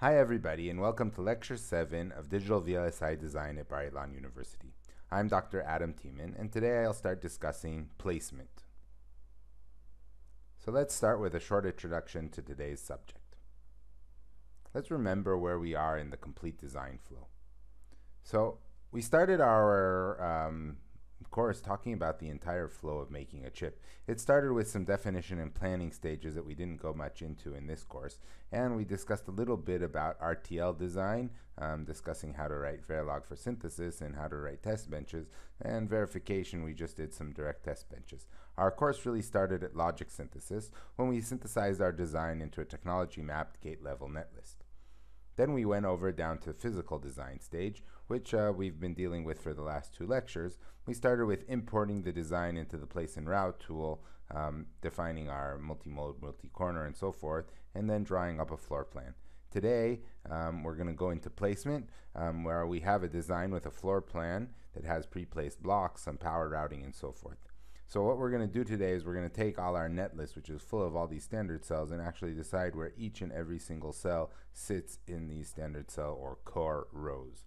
Hi everybody and welcome to Lecture 7 of Digital VLSI Design at Bar-Ilan University. I'm Dr. Adam Teman and today I'll start discussing placement. So let's start with a short introduction to today's subject. Let's remember where we are in the complete design flow. So we started our um, course talking about the entire flow of making a chip. It started with some definition and planning stages that we didn't go much into in this course, and we discussed a little bit about RTL design, um, discussing how to write Verilog for synthesis and how to write test benches, and verification, we just did some direct test benches. Our course really started at logic synthesis when we synthesized our design into a technology mapped gate level netlist. Then we went over down to physical design stage, which uh, we've been dealing with for the last two lectures. We started with importing the design into the place and route tool, um, defining our multi-mode, multi-corner, and so forth, and then drawing up a floor plan. Today, um, we're going to go into placement, um, where we have a design with a floor plan that has pre-placed blocks, some power routing, and so forth. So what we're going to do today is we're going to take all our net list, which is full of all these standard cells, and actually decide where each and every single cell sits in these standard cell or core rows.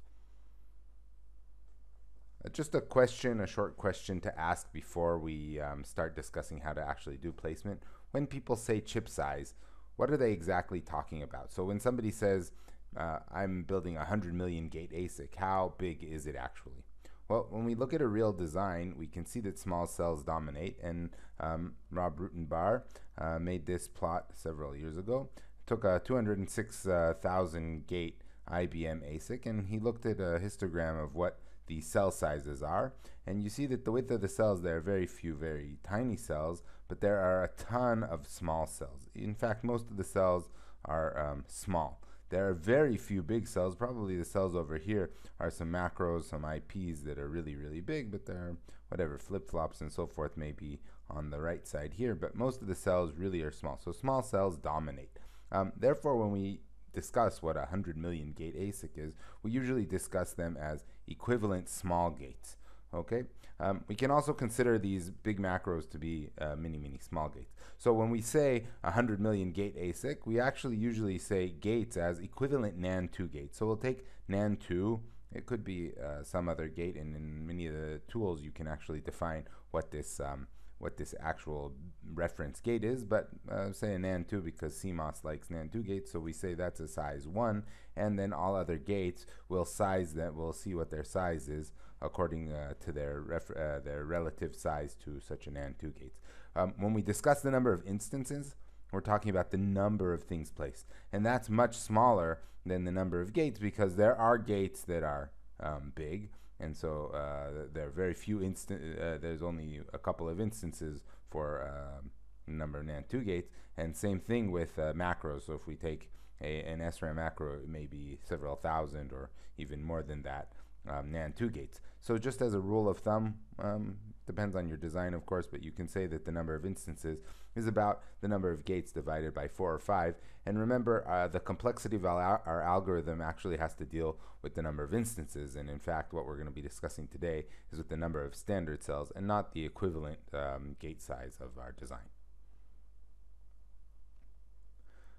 Uh, just a question, a short question to ask before we um, start discussing how to actually do placement. When people say chip size, what are they exactly talking about? So when somebody says, uh, I'm building a 100 million gate ASIC, how big is it actually? Well, when we look at a real design, we can see that small cells dominate, and um, Rob Rutenbar uh, made this plot several years ago. Took a 206,000 gate IBM ASIC, and he looked at a histogram of what the cell sizes are, and you see that the width of the cells, there are very few very tiny cells, but there are a ton of small cells. In fact, most of the cells are um, small. There are very few big cells. Probably the cells over here are some macros, some IPs that are really, really big, but they're whatever flip-flops and so forth may be on the right side here, but most of the cells really are small. So small cells dominate. Um, therefore, when we discuss what a 100 million gate ASIC is, we usually discuss them as equivalent small gates. Okay, um, we can also consider these big macros to be uh, mini, mini small gates. So when we say 100 million gate ASIC, we actually usually say gates as equivalent NAND 2 gates. So we'll take NAND 2, it could be uh, some other gate, and in many of the tools you can actually define what this um, what this actual reference gate is, but uh, say a NAND 2 because CMOS likes NAND 2 gates, so we say that's a size 1, and then all other gates will size that, we'll see what their size is according uh, to their, uh, their relative size to such a NAND 2 gates. Um, when we discuss the number of instances, we're talking about the number of things placed, and that's much smaller than the number of gates because there are gates that are um, big, and so uh, there are very few instant. Uh, there's only a couple of instances for uh, number of NAND 2 gates, and same thing with uh, macros. So if we take a, an SRAM macro, it may be several thousand or even more than that um, NAND 2 gates. So just as a rule of thumb, um, depends on your design of course, but you can say that the number of instances is about the number of gates divided by 4 or 5. And remember, uh, the complexity of our, our, algorithm actually has to deal with the number of instances. And in fact, what we're going to be discussing today is with the number of standard cells and not the equivalent um, gate size of our design.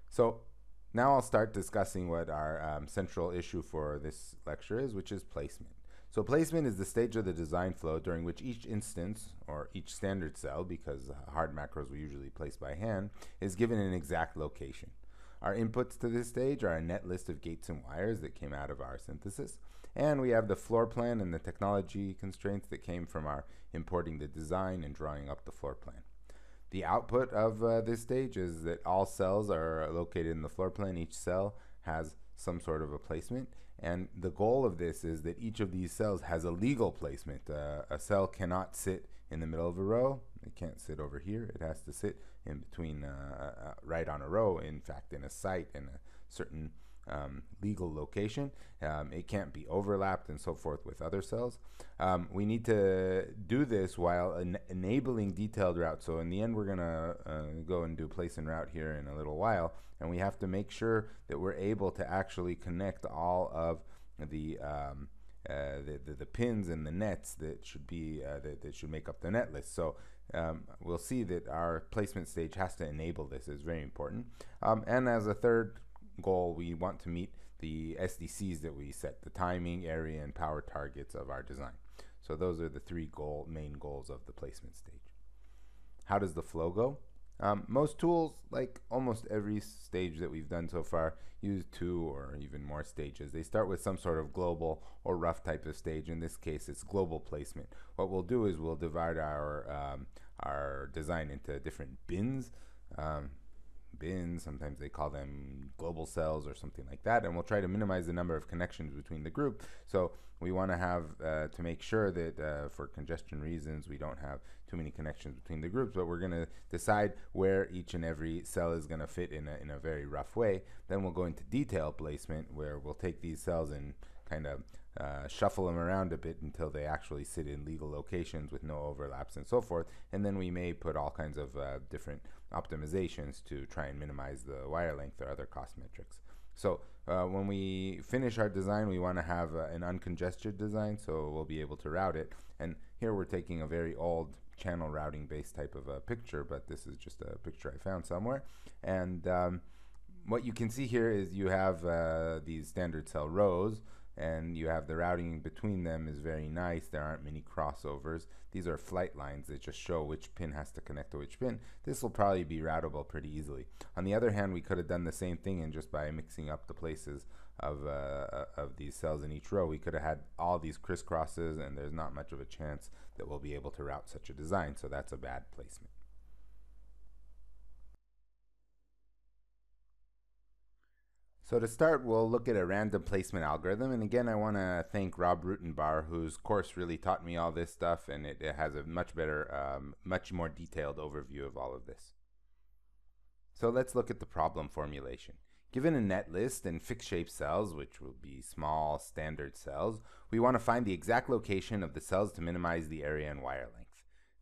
So now I'll start discussing what our um, central issue for this lecture is, which is placement. So placement is the stage of the design flow during which each instance, or each standard cell, because hard macros we usually place by hand, is given an exact location. Our inputs to this stage are a net list of gates and wires that came out of our synthesis, and we have the floor plan and the technology constraints that came from our importing the design and drawing up the floor plan. The output of uh, this stage is that all cells are located in the floor plan. Each cell has some sort of a placement, and the goal of this is that each of these cells has a legal placement. Uh, a cell cannot sit in the middle of a row. It can't sit over here. It has to sit in between, uh, uh, right on a row. In fact, in a site in a certain um, legal location. Um, it can't be overlapped and so forth with other cells. Um, we need to do this while en enabling detailed routes. So in the end, we're going to uh, go and do place and route here in a little while. And we have to make sure that we're able to actually connect all of the um, uh, the, the, the, pins and the nets that should be uh, that, that, should make up the net list. So um, we'll see that our placement stage has to enable this. is very important. Um, and as a third goal, we want to meet the SDCs that we set, the timing, area, and power targets of our design. So those are the three goal, main goals of the placement stage. How does the flow go? Um, most tools, like almost every stage that we've done so far, use two or even more stages. They start with some sort of global or rough type of stage. In this case, it's global placement. What we'll do is we'll divide our um, our design into different bins. Um, bins. Sometimes they call them global cells or something like that. And we'll try to minimize the number of connections between the group. So we want to have uh, to make sure that uh, for congestion reasons, we don't have too many connections between the groups, but we're going to decide where each and every cell is going to fit in a, in a very rough way. Then we'll go into detail placement where we'll take these cells and kind of uh, shuffle them around a bit until they actually sit in legal locations with no overlaps and so forth. And then we may put all kinds of uh, different optimizations to try and minimize the wire length or other cost metrics. So uh, when we finish our design, we want to have uh, an uncongested design, so we'll be able to route it. And here we're taking a very old channel routing based type of a picture, but this is just a picture I found somewhere. And um, what you can see here is you have uh, these standard cell rows and you have the routing between them is very nice. There aren't many crossovers. These are flight lines that just show which pin has to connect to which pin. This will probably be routable pretty easily. On the other hand, we could have done the same thing and just by mixing up the places of, uh, of these cells in each row, we could have had all these crisscrosses and there's not much of a chance that we'll be able to route such a design. So that's a bad placement. So to start, we'll look at a random placement algorithm. And again, I want to thank Rob Rutenbar, whose course really taught me all this stuff, and it, it has a much better, um, much more detailed overview of all of this. So let's look at the problem formulation. Given a net list and fixed shape cells, which will be small standard cells, we want to find the exact location of the cells to minimize the area and wire length.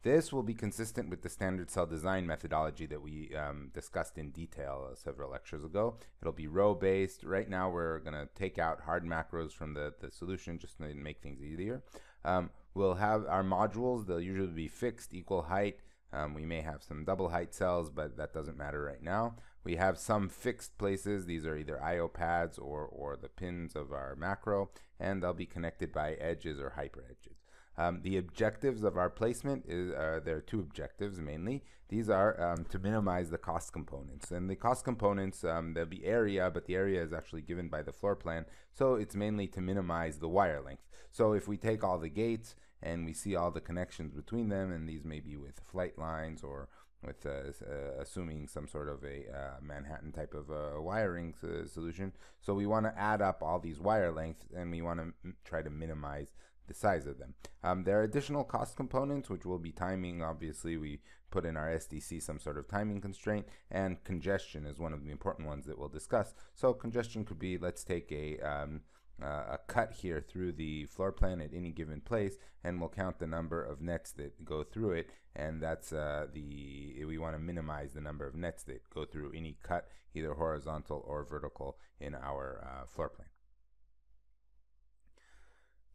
This will be consistent with the standard cell design methodology that we um, discussed in detail uh, several lectures ago. It'll be row based. Right now we're going to take out hard macros from the, the solution just to make things easier. Um, we'll have our modules, they'll usually be fixed, equal height. Um, we may have some double height cells, but that doesn't matter right now. We have some fixed places. These are either IO pads or, or the pins of our macro, and they'll be connected by edges or hyper edges. Um, the objectives of our placement is uh, there are two objectives mainly. These are um, to minimize the cost components, and the cost components um, there'll be area, but the area is actually given by the floor plan, so it's mainly to minimize the wire length. So if we take all the gates and we see all the connections between them, and these may be with flight lines or with uh, uh, assuming some sort of a uh, Manhattan type of uh, wiring solution. So we want to add up all these wire lengths and we want to try to minimize the size of them. Um, there are additional cost components, which will be timing. Obviously, we put in our SDC some sort of timing constraint, and congestion is one of the important ones that we'll discuss. So congestion could be, let's take a um, uh, a cut here through the floor plan at any given place and we'll count the number of nets that go through it and that's uh, the we want to minimize the number of nets that go through any cut either horizontal or vertical in our uh, floor plan.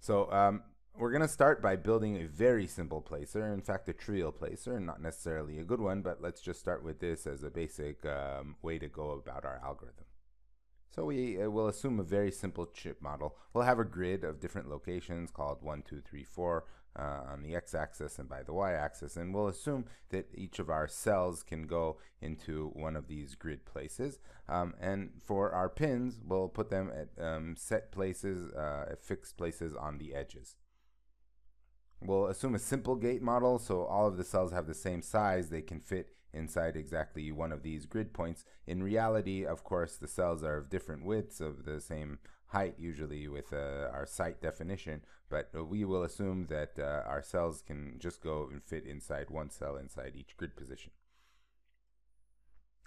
So um, we're going to start by building a very simple placer, in fact a trivial placer, and not necessarily a good one, but let's just start with this as a basic um, way to go about our algorithm. So we uh, will assume a very simple chip model. We'll have a grid of different locations called 1, 2, 3, 4 uh, on the x-axis and by the y-axis, and we'll assume that each of our cells can go into one of these grid places. Um, and for our pins, we'll put them at um, set places, uh, at fixed places on the edges. We'll assume a simple gate model, so all of the cells have the same size. They can fit inside exactly one of these grid points. In reality, of course, the cells are of different widths of the same height, usually with uh, our site definition, but we will assume that uh, our cells can just go and fit inside one cell inside each grid position.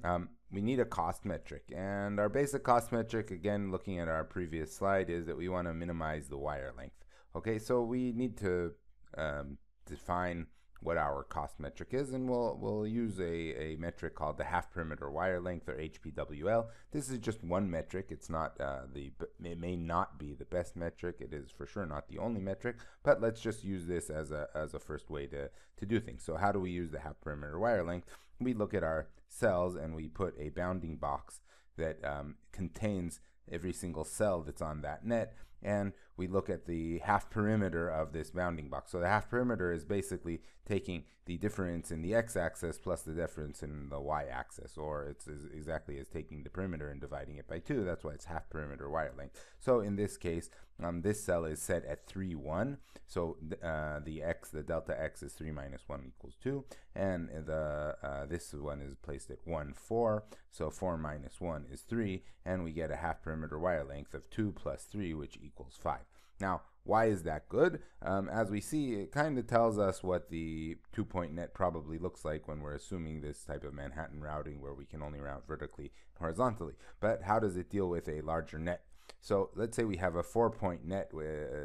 Um, we need a cost metric, and our basic cost metric, again, looking at our previous slide, is that we want to minimize the wire length. Okay, so we need to um, define what our cost metric is, and we'll we'll use a, a metric called the half perimeter wire length or HPWL. This is just one metric. It's not uh, the it may not be the best metric. It is for sure not the only metric, but let's just use this as a as a first way to to do things. So how do we use the half perimeter wire length? We look at our cells and we put a bounding box that um, contains every single cell that's on that net and we look at the half perimeter of this bounding box. So the half perimeter is basically taking the difference in the x-axis plus the difference in the y-axis, or it's as exactly as taking the perimeter and dividing it by 2. That's why it's half perimeter wire length. So in this case, um, this cell is set at 3, 1. So uh, the x, the delta x is 3 minus 1 equals 2. And the uh, this one is placed at 1, 4. So 4 minus 1 is 3. And we get a half perimeter wire length of 2 plus 3, which equals 5. Now, why is that good? Um, as we see, it kind of tells us what the two-point net probably looks like when we're assuming this type of Manhattan routing where we can only route vertically and horizontally. But how does it deal with a larger net? So let's say we have a four point net.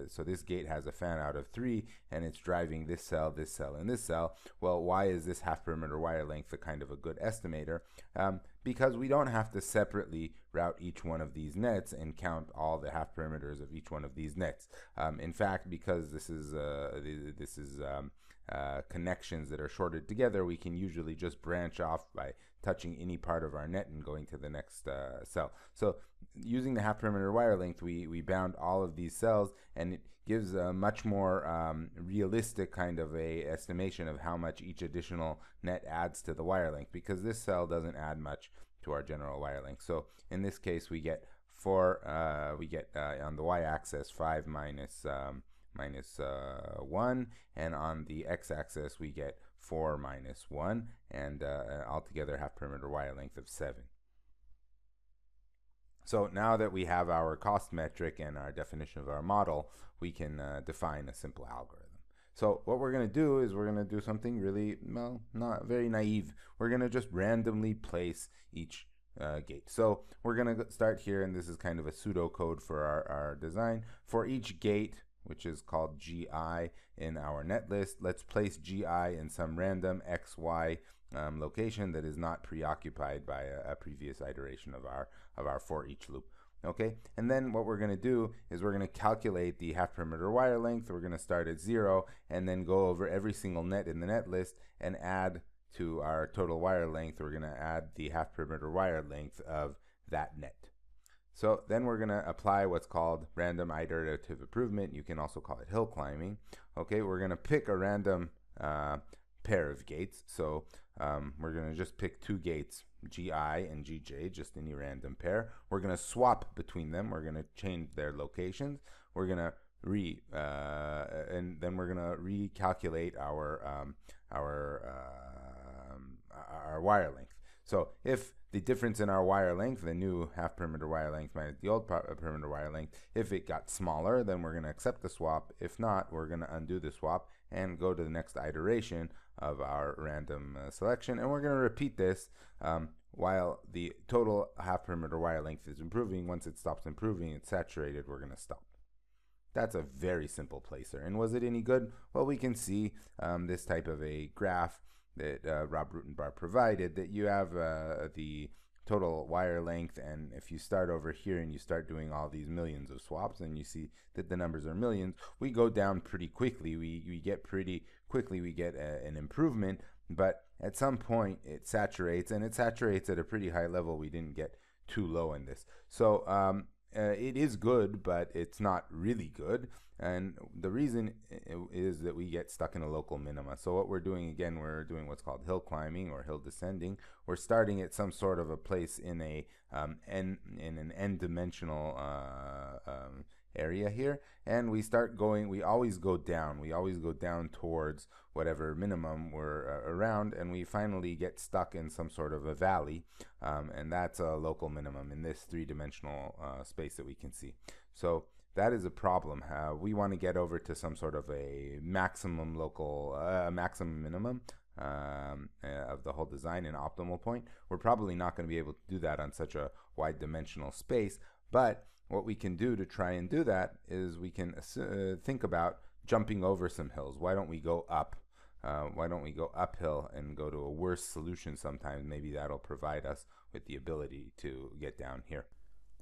So this gate has a fan out of three and it's driving this cell, this cell, and this cell. Well, why is this half perimeter wire length a kind of a good estimator? Um, because we don't have to separately route each one of these nets and count all the half perimeters of each one of these nets. Um, in fact, because this is uh, this is um, uh, connections that are shorted together, we can usually just branch off by touching any part of our net and going to the next uh, cell. So using the half perimeter wire length, we, we bound all of these cells and it gives a much more um, realistic kind of a estimation of how much each additional net adds to the wire length because this cell doesn't add much to our general wire length. So in this case, we get four, uh, we get uh, on the y-axis 5 minus, um, minus, uh, 1 and on the x-axis we get 4 minus 1 and uh, altogether half perimeter wire length of 7. So now that we have our cost metric and our definition of our model, we can uh, define a simple algorithm. So what we're going to do is we're going to do something really, well, not very naive. We're going to just randomly place each uh, gate. So we're going to start here, and this is kind of a pseudocode for our, our design. For each gate, which is called GI in our net list. Let's place GI in some random XY um, location that is not preoccupied by a, a, previous iteration of our of our for each loop. Okay, and then what we're going to do is we're going to calculate the half perimeter wire length. We're going to start at zero and then go over every single net in the net list and add to our total wire length. We're going to add the half perimeter wire length of that net. So then we're going to apply what's called random iterative improvement. You can also call it hill climbing. Okay, we're going to pick a random uh, pair of gates. So um, we're going to just pick two gates, GI and GJ, just any random pair. We're going to swap between them. We're going to change their locations. We're going to re uh, and then we're going to recalculate our um, our uh, our wire length. So if the difference in our wire length, the new half perimeter wire length minus the old uh, perimeter wire length, if it got smaller, then we're going to accept the swap. If not, we're going to undo the swap and go to the next iteration of our random uh, selection. And we're going to repeat this um, while the total half perimeter wire length is improving. Once it stops improving, it's saturated, we're going to stop. That's a very simple placer. And was it any good? Well, we can see um, this type of a graph that uh, Rob Rutenbar provided that you have uh, the total wire length and if you start over here and you start doing all these millions of swaps and you see that the numbers are millions we go down pretty quickly. We, we get pretty quickly we get a, an improvement but at some point it saturates and it saturates at a pretty high level. We didn't get too low in this. So um, uh, it is good, but it's not really good. And the reason is that we get stuck in a local minima. So what we're doing again, we're doing what's called hill climbing or hill descending. We're starting at some sort of a place in a um, n in an n-dimensional uh, um, area here and we start going we always go down we always go down towards whatever minimum we're uh, around and we finally get stuck in some sort of a valley um, and that's a local minimum in this three-dimensional uh, space that we can see so that is a problem uh, we want to get over to some sort of a maximum local uh, maximum minimum um, uh, of the whole design and optimal point we're probably not going to be able to do that on such a wide dimensional space but what we can do to try and do that is we can uh, think about jumping over some hills. Why don't we go up? Uh, why don't we go uphill and go to a worse solution sometimes? Maybe that'll provide us with the ability to get down here.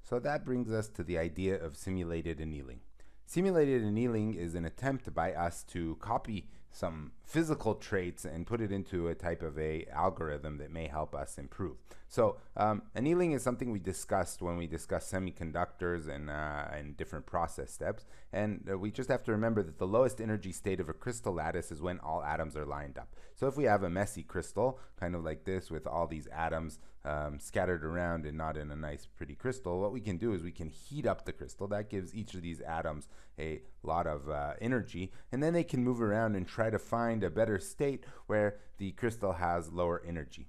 So that brings us to the idea of simulated annealing. Simulated annealing is an attempt by us to copy some physical traits and put it into a type of a algorithm that may help us improve. So um, annealing is something we discussed when we discussed semiconductors and, uh, and different process steps. And uh, we just have to remember that the lowest energy state of a crystal lattice is when all atoms are lined up. So if we have a messy crystal, kind of like this with all these atoms um, scattered around and not in a nice pretty crystal, what we can do is we can heat up the crystal. That gives each of these atoms a lot of uh, energy. And then they can move around and try to find a better state where the crystal has lower energy.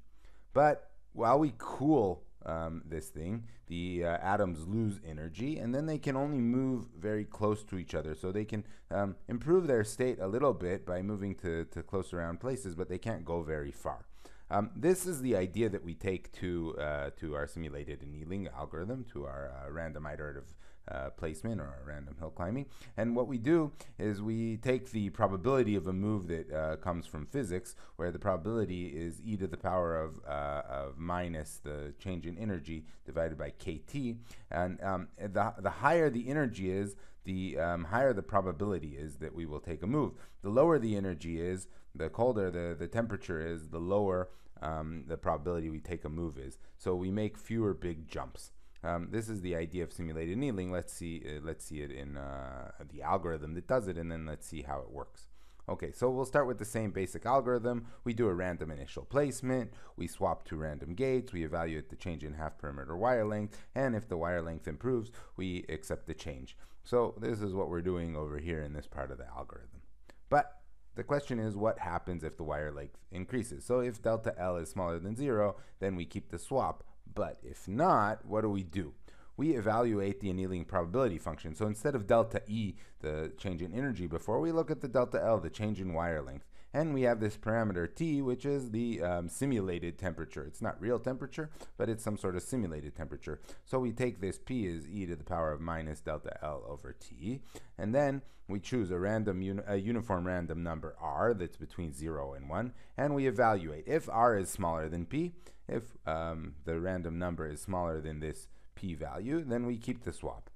But while we cool um, this thing, the uh, atoms lose energy and then they can only move very close to each other. So they can um, improve their state a little bit by moving to, to close around places, but they can't go very far. Um, this is the idea that we take to, uh, to our simulated annealing algorithm, to our uh, random iterative uh, placement or random hill climbing. And what we do is we take the probability of a move that uh, comes from physics, where the probability is e to the power of, uh, of minus the change in energy divided by kt. And um, the, the higher the energy is, the um, higher the probability is that we will take a move. The lower the energy is, the colder the, the temperature is, the lower um, the probability we take a move is. So we make fewer big jumps. Um, this is the idea of simulated annealing. Let's see, uh, let's see it in uh, the algorithm that does it, and then let's see how it works. Okay, so we'll start with the same basic algorithm. We do a random initial placement, we swap two random gates, we evaluate the change in half perimeter wire length, and if the wire length improves, we accept the change. So this is what we're doing over here in this part of the algorithm. But the question is what happens if the wire length increases? So if delta L is smaller than zero, then we keep the swap but if not, what do we do? We evaluate the annealing probability function. So instead of delta E, the change in energy before, we look at the delta L, the change in wire length. And we have this parameter T, which is the um, simulated temperature. It's not real temperature, but it's some sort of simulated temperature. So we take this P as e to the power of minus delta L over T. And then we choose a random a uniform random number R that's between 0 and 1. And we evaluate. If R is smaller than P, if um, the random number is smaller than this p-value, then we keep the swap.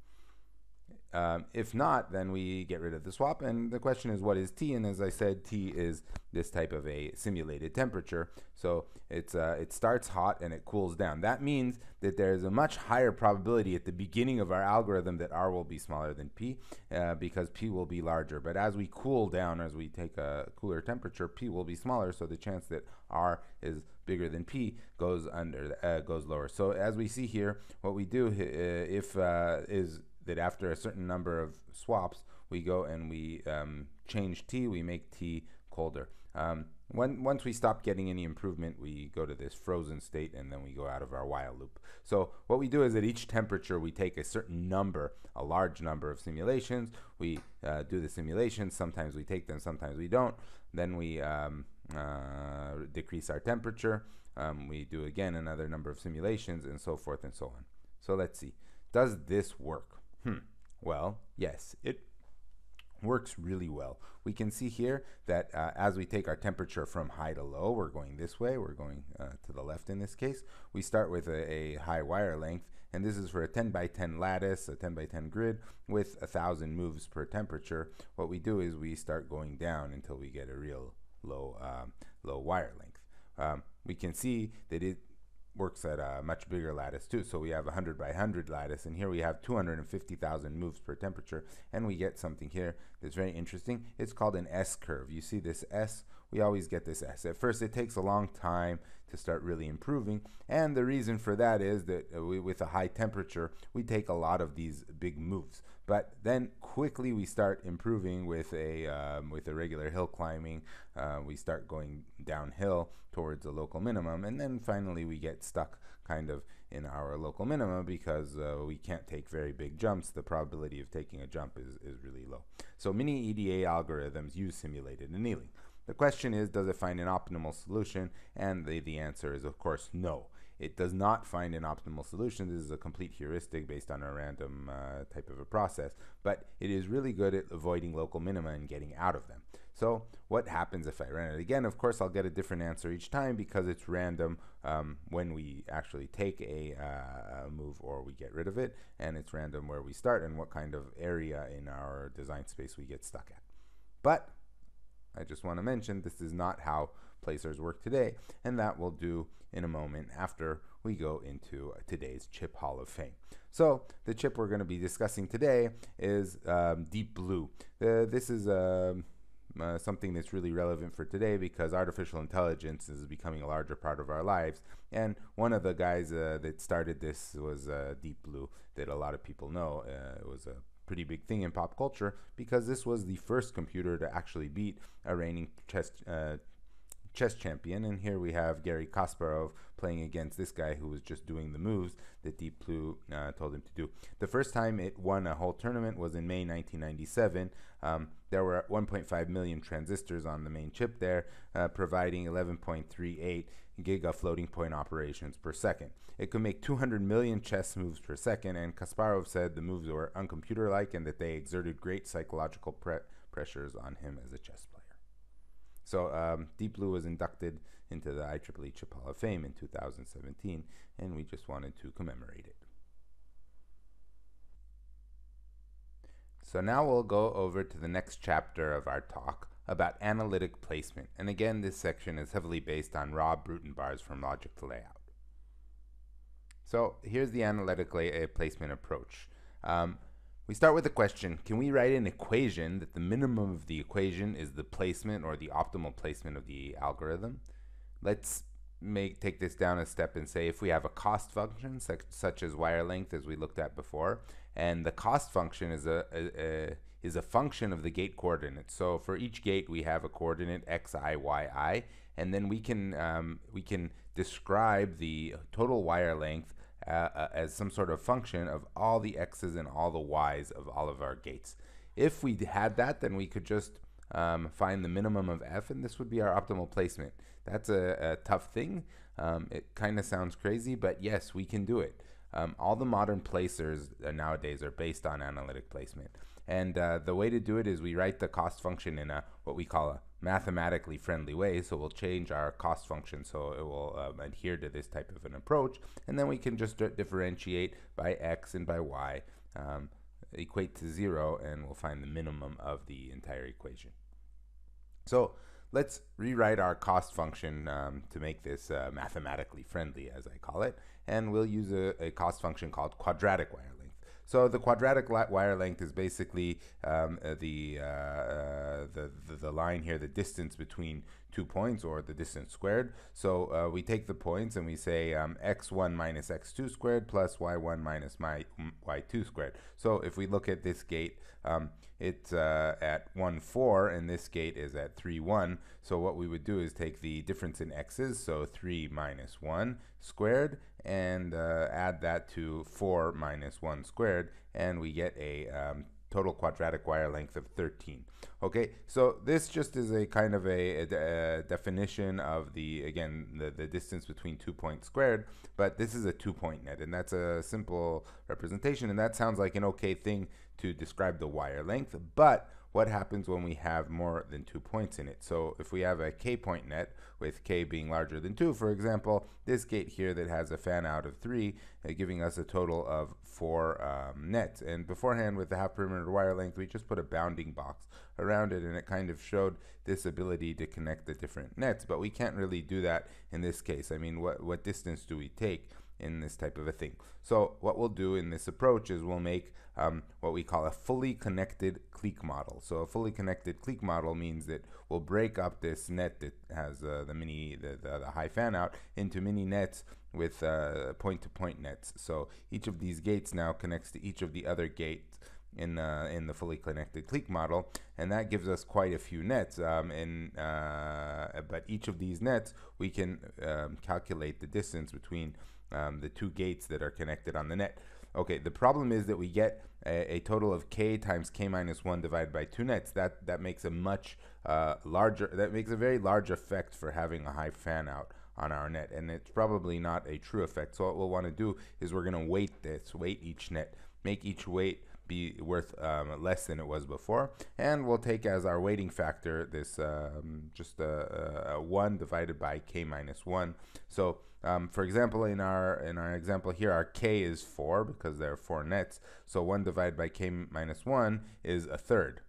Um, if not, then we get rid of the swap. And the question is, what is T? And as I said, T is this type of a simulated temperature. So it's uh, it starts hot and it cools down. That means that there's a much higher probability at the beginning of our algorithm that R will be smaller than P uh, because P will be larger. But as we cool down, as we take a cooler temperature, P will be smaller. So the chance that R is bigger than P goes under uh, goes lower. So as we see here, what we do uh, if uh, is that after a certain number of swaps, we go and we um, change T, we make T colder. Um, when, once we stop getting any improvement, we go to this frozen state and then we go out of our while loop. So what we do is at each temperature, we take a certain number, a large number of simulations. We uh, do the simulations. Sometimes we take them, sometimes we don't. Then we um, uh, decrease our temperature. Um, we do again another number of simulations and so forth and so on. So let's see. Does this work? Hmm. Well, yes, it works really well. We can see here that uh, as we take our temperature from high to low, we're going this way, we're going uh, to the left in this case. We start with a, a, high wire length, and this is for a 10 by 10 lattice, a 10 by 10 grid with a thousand moves per temperature. What we do is we start going down until we get a real low, um, low wire length. Um, we can see that it works at a much bigger lattice too. So we have 100 by 100 lattice, and here we have 250,000 moves per temperature, and we get something here that's very interesting. It's called an S curve. You see this S? We always get this S. At first, it takes a long time to start really improving, and the reason for that is that uh, we, with a high temperature, we take a lot of these big moves. But then quickly we start improving with a um, with a regular hill climbing. Uh, we start going downhill towards a local minimum, and then finally we get stuck kind of in our local minimum because uh, we can't take very big jumps. The probability of taking a jump is, is really low. So many EDA algorithms use simulated annealing. The question is, does it find an optimal solution? And the, the answer is, of course, no. It does not find an optimal solution. This is a complete heuristic based on a random uh, type of a process, but it is really good at avoiding local minima and getting out of them. So what happens if I run it again? Of course, I'll get a different answer each time because it's random um, when we actually take a, uh, move or we get rid of it, and it's random where we start and what kind of area in our design space we get stuck at. But I just want to mention this is not how placers work today, and that we'll do in a moment after we go into today's Chip Hall of Fame. So, the chip we're going to be discussing today is um, Deep Blue. Uh, this is a um, uh, something that's really relevant for today because artificial intelligence is becoming a larger part of our lives. And one of the guys uh, that started this was uh, Deep Blue, that a lot of people know. Uh, it was a pretty big thing in pop culture because this was the first computer to actually beat a reigning chess uh, chess champion. And here we have Garry Kasparov playing against this guy who was just doing the moves that Deep Blue uh, told him to do. The first time it won a whole tournament was in May 1997. Um, there were 1.5 million transistors on the main chip there, uh, providing 11.38 giga floating point operations per second. It could make 200 million chess moves per second, and Kasparov said the moves were uncomputer like and that they exerted great psychological pre- pressures on him as a chess player. So um, Deep Blue was inducted into the IEEE Chip Hall of Fame in 2017, and we just wanted to commemorate it. So now we'll go over to the next chapter of our talk about analytic placement. And again, this section is heavily based on Rob Rutenbar's from Logic to Layout. So here's the analytic uh, placement approach. Um, we start with the question, can we write an equation that the minimum of the equation is the placement or the optimal placement of the algorithm? Let's make take this down a step and say if we have a cost function such, such as wire length as we looked at before, and the cost function is a, a, a is a function of the gate coordinates. So for each gate we have a coordinate x i y i, and then we can um, we can describe the total wire length uh, as some sort of function of all the x's and all the y's of all of our gates. If we had that, then we could just um, find the minimum of f, and this would be our optimal placement. That's a, a tough thing. Um, it kind of sounds crazy, but yes, we can do it. Um, all the modern placers uh, nowadays are based on analytic placement. And uh, the way to do it is we write the cost function in a what we call a mathematically friendly way. So we'll change our cost function so it will um, adhere to this type of an approach. And then we can just differentiate by x and by y, um, equate to zero, and we'll find the minimum of the entire equation. So let's rewrite our cost function um, to make this uh, mathematically friendly, as I call it. And we'll use a, a cost function called quadratic wire so the quadratic wire length is basically um, uh, the, uh, uh, the, the, the line here, the distance between two points or the distance squared. So uh, we take the points and we say um, x1 minus x2 squared plus y1 minus my, y2 squared. So if we look at this gate, um, it's uh, at 1, 4, and this gate is at 3, 1. So what we would do is take the difference in x's, so 3 minus 1 squared, and uh, add that to 4 minus 1 squared, and we get a um, total quadratic wire length of 13. Okay, so this just is a kind of a, a, a, definition of the, again, the, the distance between two points squared, but this is a two point net, and that's a simple representation, and that sounds like an okay thing to describe the wire length, but what happens when we have more than two points in it. So if we have a k point net, with k being larger than 2, for example, this gate here that has a fan out of 3, uh, giving us a total of 4 um, nets. And beforehand with the half perimeter wire length, we just put a bounding box around it and it kind of showed this ability to connect the different nets. But we can't really do that in this case. I mean, what, what distance do we take? In this type of a thing. So what we'll do in this approach is we'll make um, what we call a fully connected clique model. So a fully connected clique model means that we'll break up this net that has uh, the mini the, the, the, high fan out into mini nets with uh, point-to-point nets. So each of these gates now connects to each of the other gates in uh, in the fully connected clique model, and that gives us quite a few nets. Um, and uh, but each of these nets, we can um, calculate the distance between um, the two gates that are connected on the net. Okay, the problem is that we get a, a, total of k times k minus 1 divided by 2 nets. That, that makes a much uh, larger, that makes a very large effect for having a high fan out on our net. And it's probably not a true effect. So what we'll want to do is we're going to weight this, weight each net, make each weight be worth um, less than it was before. And we'll take as our weighting factor this um, just a, a, 1 divided by k minus 1. So um, for example, in our in our example here, our k is 4 because there are 4 nets. So 1 divided by k minus 1 is a third,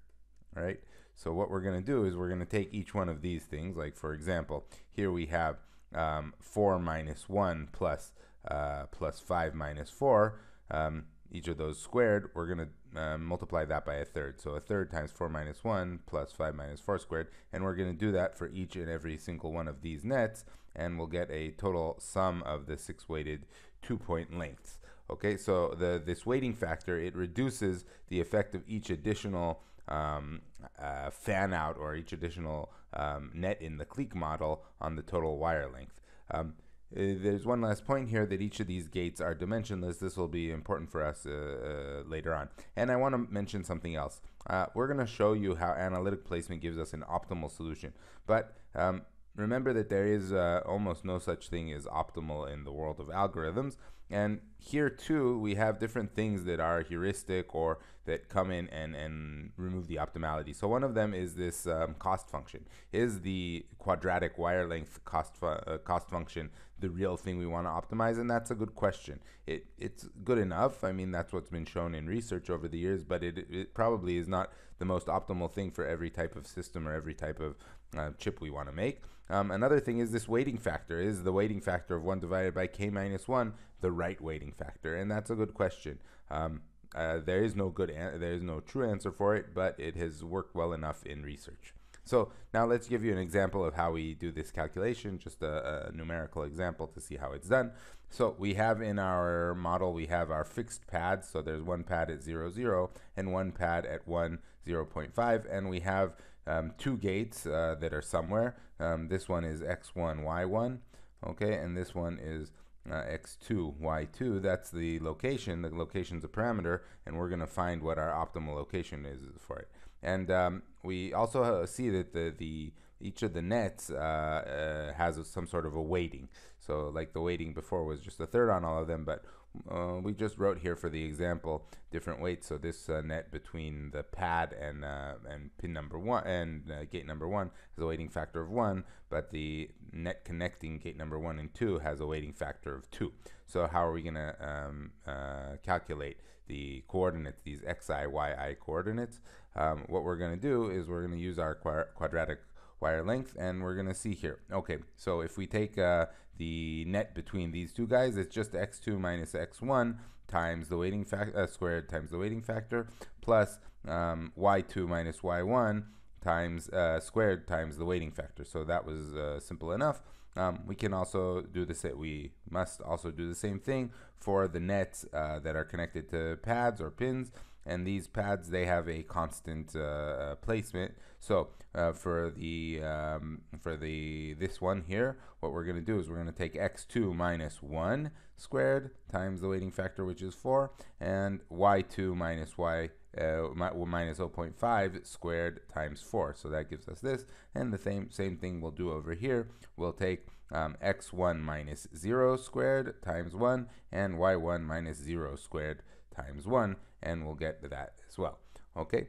right? So what we're going to do is we're going to take each one of these things, like for example, here we have um, 4 minus 1 plus, uh, plus 5 minus 4. Um, each of those squared, we're going to uh, multiply that by a third. So a third times 4 minus 1 plus 5 minus 4 squared. And we're going to do that for each and every single one of these nets. And we'll get a total sum of the six weighted two point lengths. Okay, so the this weighting factor, it reduces the effect of each additional um, uh, fan out or each additional um, net in the clique model on the total wire length. Um, there's one last point here that each of these gates are dimensionless. This will be important for us uh, uh, later on. And I want to mention something else. Uh, we're going to show you how analytic placement gives us an optimal solution. But um, remember that there is uh, almost no such thing as optimal in the world of algorithms. And here too, we have different things that are heuristic or that come in and, and remove the optimality. So one of them is this um, cost function. Is the quadratic wire length cost, fu uh, cost function the real thing we want to optimize? And that's a good question. It, it's good enough. I mean, that's what's been shown in research over the years, but it, it probably is not the most optimal thing for every type of system or every type of uh, chip we want to make. Um, another thing is this weighting factor. Is the weighting factor of 1 divided by k minus 1 the right weighting factor? And that's a good question. Um, uh, there is no good, there is no true answer for it, but it has worked well enough in research. So now let's give you an example of how we do this calculation, just a, a, numerical example to see how it's done. So we have in our model, we have our fixed pads. So there's one pad at 0, 0 and one pad at 1, 0.5. And we have um, two gates uh, that are somewhere. Um, this one is x1, y1, okay, and this one is uh, x2, y2. That's the location. The location is a parameter, and we're going to find what our optimal location is for it. And um, we also uh, see that the, the each of the nets uh, uh, has some sort of a weighting. So like the weighting before was just a third on all of them, but uh, we just wrote here for the example different weights. So this uh, net between the pad and uh, and pin number one and uh, gate number one has a weighting factor of one, but the net connecting gate number one and two has a weighting factor of two. So how are we going to um, uh, calculate the coordinates, these xi, yi coordinates? Um, what we're going to do is we're going to use our quadratic wire length and we're going to see here. Okay, so if we take uh, the net between these two guys, it's just x2 minus x1 times the weighting factor uh, squared times the weighting factor plus um, y2 minus y1 times uh, squared times the weighting factor. So that was uh, simple enough. Um, we can also do this. We must also do the same thing for the nets uh, that are connected to pads or pins and these pads they have a constant uh, placement. So uh, for the um, for the this one here what we're going to do is we're going to take x2 minus 1 squared times the weighting factor which is 4 and y2 minus y uh, minus 0.5 squared times 4 so that gives us this and the same same thing we'll do over here. We'll take um, x1 minus 0 squared times 1 and y1 minus 0 squared times 1 and we'll get to that as well. Okay.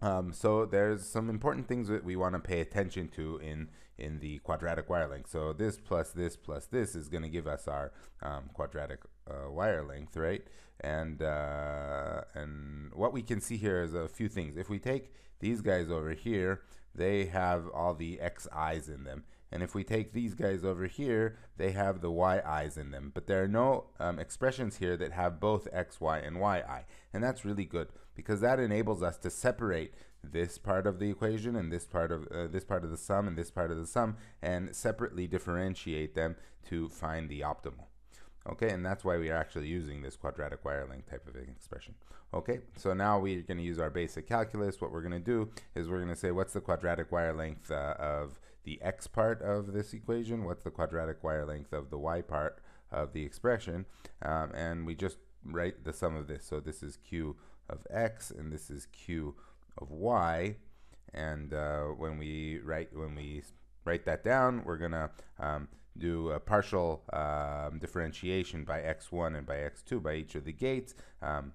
Um, so there's some important things that we want to pay attention to in in the quadratic wire length. So this plus this plus this is going to give us our um, quadratic uh, wire length, right? And uh, and what we can see here is a few things. If we take these guys over here, they have all the xi's in them. And if we take these guys over here, they have the yi's in them. But there are no um, expressions here that have both xy and yi. And that's really good because that enables us to separate this part of the equation and this part of uh, this part of the sum and this part of the sum and separately differentiate them to find the optimal. Okay, and that's why we are actually using this quadratic wire length type of expression. Okay, so now we're going to use our basic calculus. What we're going to do is we're going to say what's the quadratic wire length uh, of the x part of this equation, what's the quadratic wire length of the y part of the expression, um, and we just write the sum of this. So this is q of x, and this is q of y, and uh, when we write when we write that down, we're gonna um, do a partial um, differentiation by x1 and by x2 by each of the gates. Um,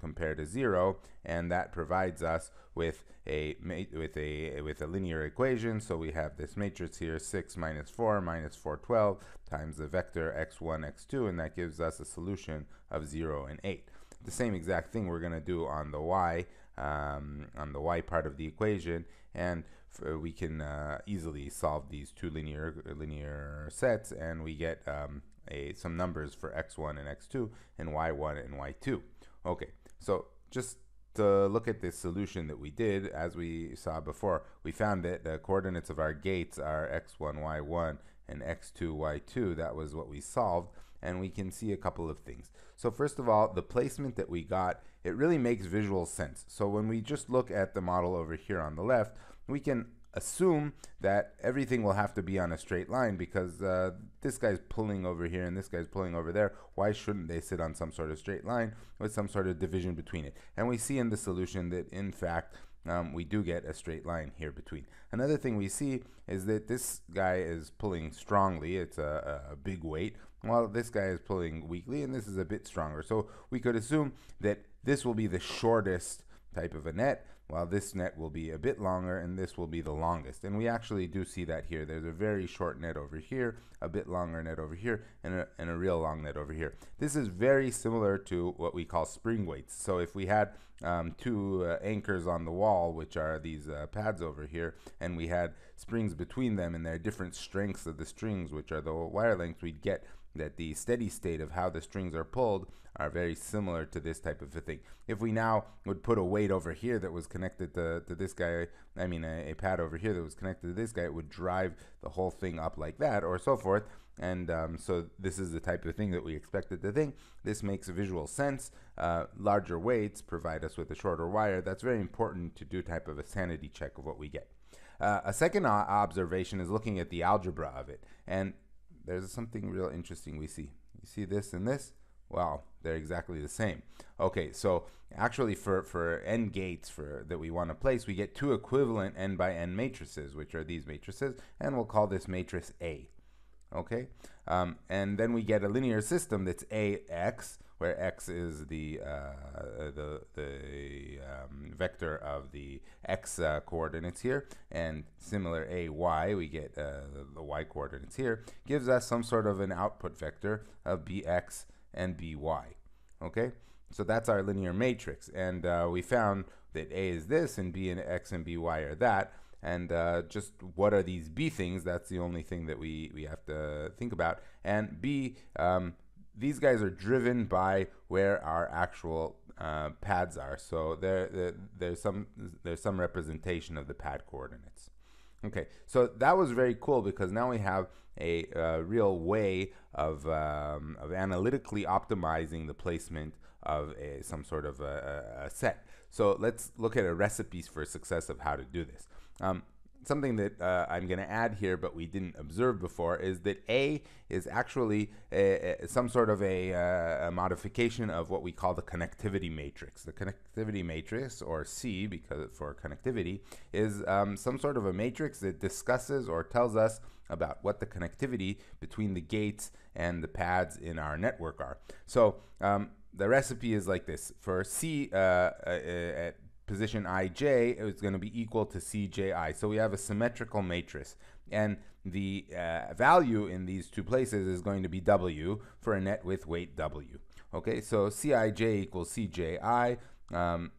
compared to zero, and that provides us with a with a with a linear equation. So we have this matrix here: six minus four minus four twelve times the vector x1 x2, and that gives us a solution of zero and eight. the same exact thing we're going to do on the y, um, on the y part of the equation, and we can uh, easily solve these two linear linear sets, and we get um, a some numbers for x1 and x2 and y1 and y2. Okay, so just to look at this solution that we did, as we saw before, we found that the coordinates of our gates are x1, y1, and x2, y2. That was what we solved, and we can see a couple of things. So first of all, the placement that we got, it really makes visual sense. So when we just look at the model over here on the left, we can assume that everything will have to be on a straight line because uh, this guy's pulling over here and this guy's pulling over there. Why shouldn't they sit on some sort of straight line with some sort of division between it? And we see in the solution that in fact um, we do get a straight line here between. Another thing we see is that this guy is pulling strongly. It's a, a big weight while this guy is pulling weakly and this is a bit stronger. So we could assume that this will be the shortest type of a net while this net will be a bit longer and this will be the longest. And we actually do see that here. There's a very short net over here, a bit longer net over here, and a, and a real long net over here. This is very similar to what we call spring weights. So if we had um, two uh, anchors on the wall, which are these uh, pads over here, and we had springs between them and there are different strengths of the strings, which are the wire lengths, we'd get that the steady state of how the strings are pulled are very similar to this type of a thing. If we now would put a weight over here that was connected to, to this guy, I mean a, a pad over here that was connected to this guy, it would drive the whole thing up like that or so forth. And um, so this is the type of thing that we expected to think. This makes visual sense. Uh, larger weights provide us with a shorter wire. That's very important to do type of a sanity check of what we get. Uh, a second observation is looking at the algebra of it. And there's something real interesting we see. You see this and this? Well, they're exactly the same. Okay, so actually for, for n gates for that we want to place, we get two equivalent n by n matrices, which are these matrices, and we'll call this matrix A. Okay, um, and then we get a linear system that's AX, where x is the uh, the the um, vector of the x uh, coordinates here, and similar a y, we get uh, the y coordinates here, gives us some sort of an output vector of bx and by. Okay, so that's our linear matrix, and uh, we found that a is this, and b and x and by are that. And uh, just what are these b things? That's the only thing that we, we have to think about. And b um, these guys are driven by where our actual uh, pads are. So there, there, there's some there's some representation of the pad coordinates. Okay, so that was very cool because now we have a uh, real way of, um, of analytically optimizing the placement of a, some sort of a, a, set. So let's look at a recipes for success of how to do this. Um, something that uh, I'm going to add here, but we didn't observe before, is that A is actually a, a, some sort of a, uh, a, modification of what we call the connectivity matrix. The connectivity matrix, or C, because for connectivity, is um, some sort of a matrix that discusses or tells us about what the connectivity between the gates and the pads in our network are. So um, the recipe is like this: for C uh, uh at position ij is going to be equal to cji. So we have a symmetrical matrix. And the uh, value in these two places is going to be w for a net with weight w. Okay, so cij equals cji. Um,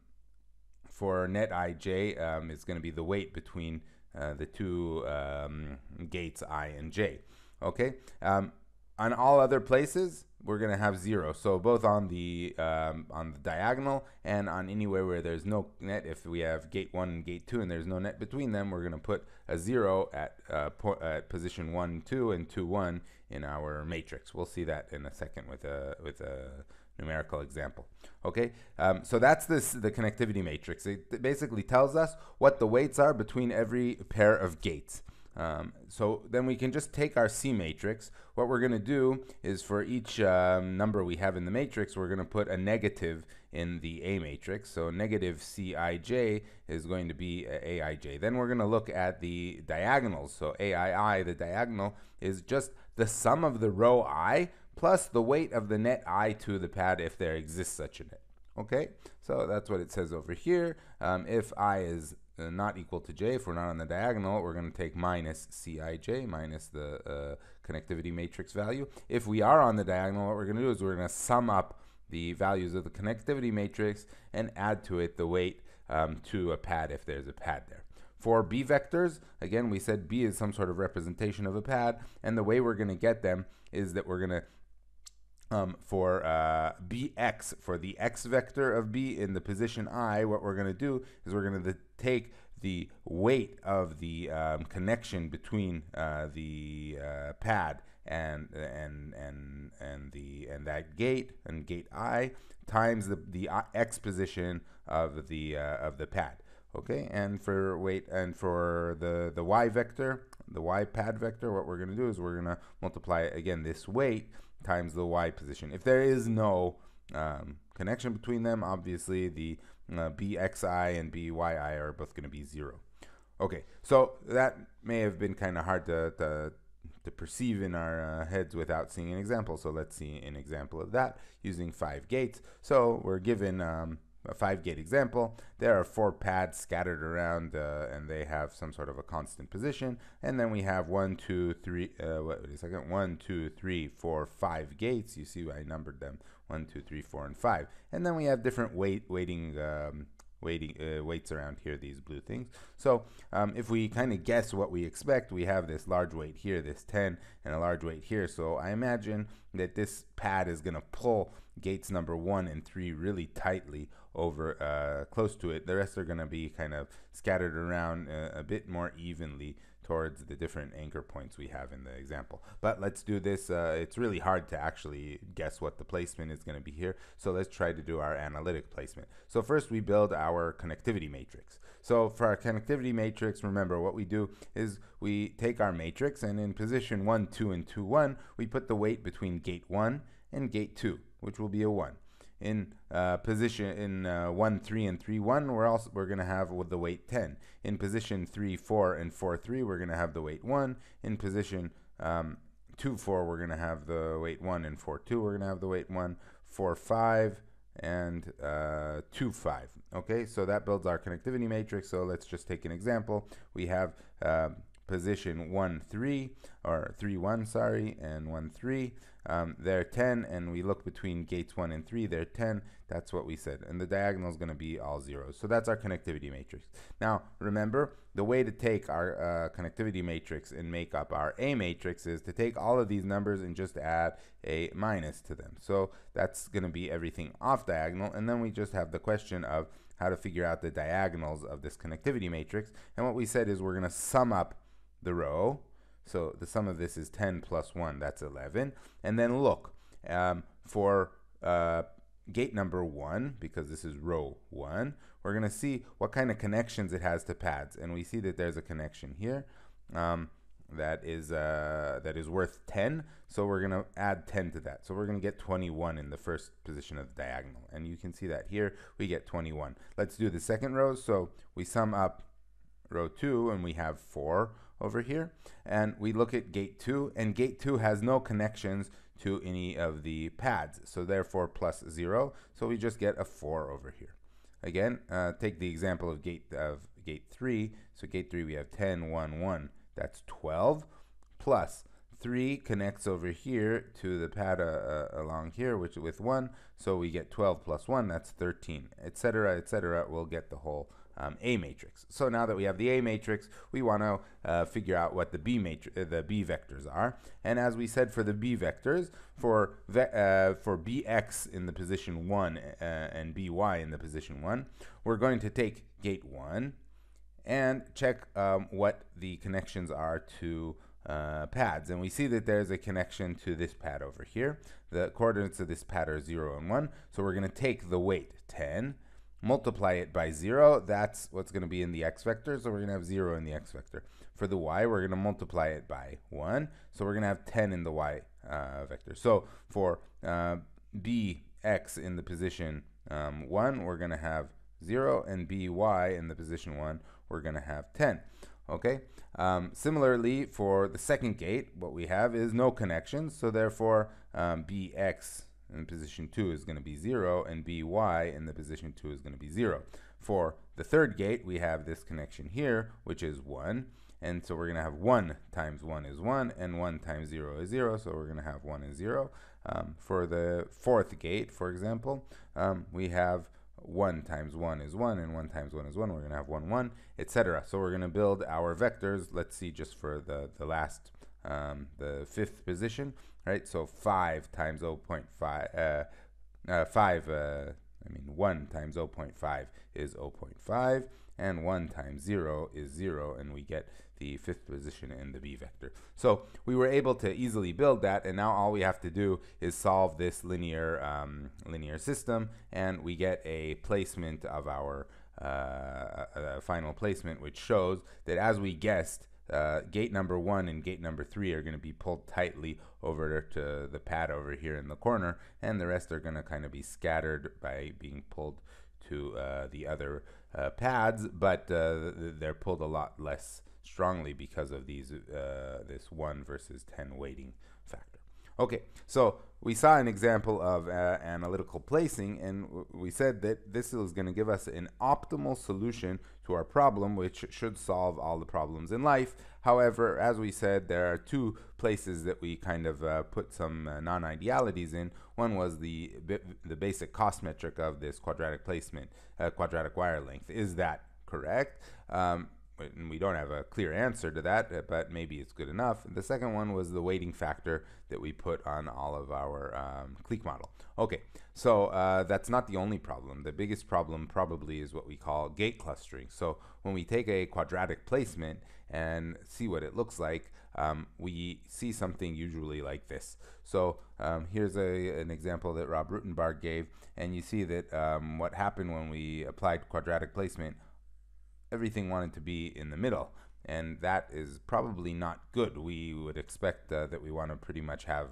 for net ij, um, going to be the weight between uh, the two um, gates i and j. Okay, um, on all other places, we're going to have zero. So both on the um, on the diagonal and on anywhere where there's no net, if we have gate one and gate two and there's no net between them, we're going to put a zero at, uh, at position one, two, and two, one in our matrix. We'll see that in a second with a with a numerical example. Okay, um, so that's this the connectivity matrix. It basically tells us what the weights are between every pair of gates. Um, so then we can just take our C matrix. What we're going to do is for each um, number we have in the matrix, we're going to put a negative in the A matrix. So negative Cij is going to be Aij. Then we're going to look at the diagonals. So Aii, the diagonal, is just the sum of the row i plus the weight of the net i to the pad if there exists such a net. Okay, so that's what it says over here. Um, if i is uh, not equal to j, if we're not on the diagonal, we're going to take minus Cij, minus the uh, connectivity matrix value. If we are on the diagonal, what we're going to do is we're going to sum up the values of the connectivity matrix and add to it the weight um, to a pad if there's a pad there. For B vectors, again, we said B is some sort of representation of a pad, and the way we're going to get them is that we're going to um, for uh, bx, for the x vector of b in the position i, what we're going to do is we're going to take the weight of the um, connection between uh, the uh, pad and and and and the and that gate and gate i times the the x position of the uh, of the pad. Okay, and for weight and for the the y vector, the y pad vector, what we're going to do is we're going to multiply again this weight times the y position. If there is no um, connection between them, obviously the uh, bxi and byi are both going to be zero. Okay, so that may have been kind of hard to, to, to, perceive in our uh, heads without seeing an example. So let's see an example of that using five gates. So we're given um, a five gate example. There are four pads scattered around uh, and they have some sort of a constant position. And then we have one, two, three, uh, wait a second, one, two, three, four, five gates. You see I numbered them one, two, three, four, and five. And then we have different weight weighting um, weighting uh, weights around here, these blue things. So um, if we kind of guess what we expect, we have this large weight here, this 10, and a large weight here. So I imagine that this pad is going to pull gates number one and three really tightly over uh, close to it. The rest are going to be kind of scattered around uh, a bit more evenly towards the different anchor points we have in the example. But let's do this. Uh, it's really hard to actually guess what the placement is going to be here. So let's try to do our analytic placement. So first we build our connectivity matrix. So for our connectivity matrix, remember what we do is we take our matrix and in position 1, 2, and 2, 1, we put the weight between gate 1 and gate 2, which will be a 1 in uh, position in uh, 1 3 and 3 1 we're also we're going to have with the weight 10 in position 3 4 and 4 3 we're going to have the weight 1 in position um, 2 4 we're going to have the weight 1 and 4 2 we're going to have the weight 1 4 5 and uh, 2 5 okay so that builds our connectivity matrix. So let's just take an example. We have uh, position 1 3 or 3 1 sorry and 1 3 um, they're 10 and we look between gates 1 and 3 they're 10 that's what we said. And the diagonal is going to be all zeros so that's our connectivity matrix. Now remember the way to take our uh, connectivity matrix and make up our A matrix is to take all of these numbers and just add a minus to them. So that's going to be everything off diagonal. And then we just have the question of how to figure out the diagonals of this connectivity matrix. And what we said is we're going to sum up the row. So the sum of this is 10 plus 1, that's 11. And then look, um, for uh, gate number 1, because this is row 1, we're going to see what kind of connections it has to pads. And we see that there's a connection here um, that is uh, that is worth 10. So we're going to add 10 to that. So we're going to get 21 in the first position of the diagonal. And you can see that here we get 21. Let's do the second row. So we sum up row 2 and we have 4 over here. And we look at gate 2, and gate 2 has no connections to any of the pads. So therefore plus 0. So we just get a 4 over here. Again, uh, take the example of gate of gate 3. So gate 3 we have 10, 1, 1. That's 12 plus 3 connects over here to the pad uh, uh, along here, which with 1. So we get 12 plus 1, that's 13, etc., etc. We'll get the whole um, A matrix. So now that we have the A matrix, we want to uh, figure out what the B matrix, uh, the B vectors are. And as we said for the B vectors, for uh, for Bx in the position one uh, and By in the position one, we're going to take gate one and check um, what the connections are to uh, pads. And we see that there's a connection to this pad over here. The coordinates of this pad are 0 and 1. So we're going to take the weight 10 multiply it by 0, that's what's going to be in the x vector, so we're going to have 0 in the x vector. For the y, we're going to multiply it by 1, so we're going to have 10 in the y uh, vector. So for uh, bx in the position um, 1, we're going to have 0, and by in the position 1, we're going to have 10. Okay. Um, similarly, for the second gate, what we have is no connections, so therefore um, bx in position 2 is going to be 0, and by in the position 2 is going to be 0. For the third gate, we have this connection here, which is 1, And so we're going to have 1 times 1 is 1, and 1 times 0 is 0. So we're going to have 1 and 0. Um, for the fourth gate, for example, um, we have 1 times 1 is 1, and 1 times 1 is 1. We're going to have 1, 1, etc. So we're going to build our vectors. Let's see just for the, the last, um, the fifth position, right? So 5 times 0.5, uh, uh, 5, uh, I mean 1 times 0.5 is 0.5 and 1 times 0 is 0, and we get the fifth position in the b vector. So we were able to easily build that, and now all we have to do is solve this linear, um, linear system, and we get a placement of our uh, uh, final placement, which shows that as we guessed, uh, gate number one and gate number three are going to be pulled tightly over to the pad over here in the corner, and the rest are going to kind of be scattered by being pulled to uh, the other uh, pads, but uh, they're pulled a lot less strongly because of these uh, this 1 versus 10 weighting. Okay, so we saw an example of uh, analytical placing, and we said that this is going to give us an optimal solution to our problem, which should solve all the problems in life. However, as we said, there are two places that we kind of uh, put some uh, non-idealities in. One was the the basic cost metric of this quadratic placement, uh, quadratic wire length. Is that correct? Um, and we don't have a clear answer to that, uh, but maybe it's good enough. The second one was the weighting factor that we put on all of our um, clique model. Okay, so uh, that's not the only problem. The biggest problem probably is what we call gate clustering. So when we take a quadratic placement and see what it looks like, um, we see something usually like this. So um, here's a, an example that Rob Rutenbar gave, and you see that um, what happened when we applied quadratic placement everything wanted to be in the middle. And that is probably not good. We would expect uh, that we want to pretty much have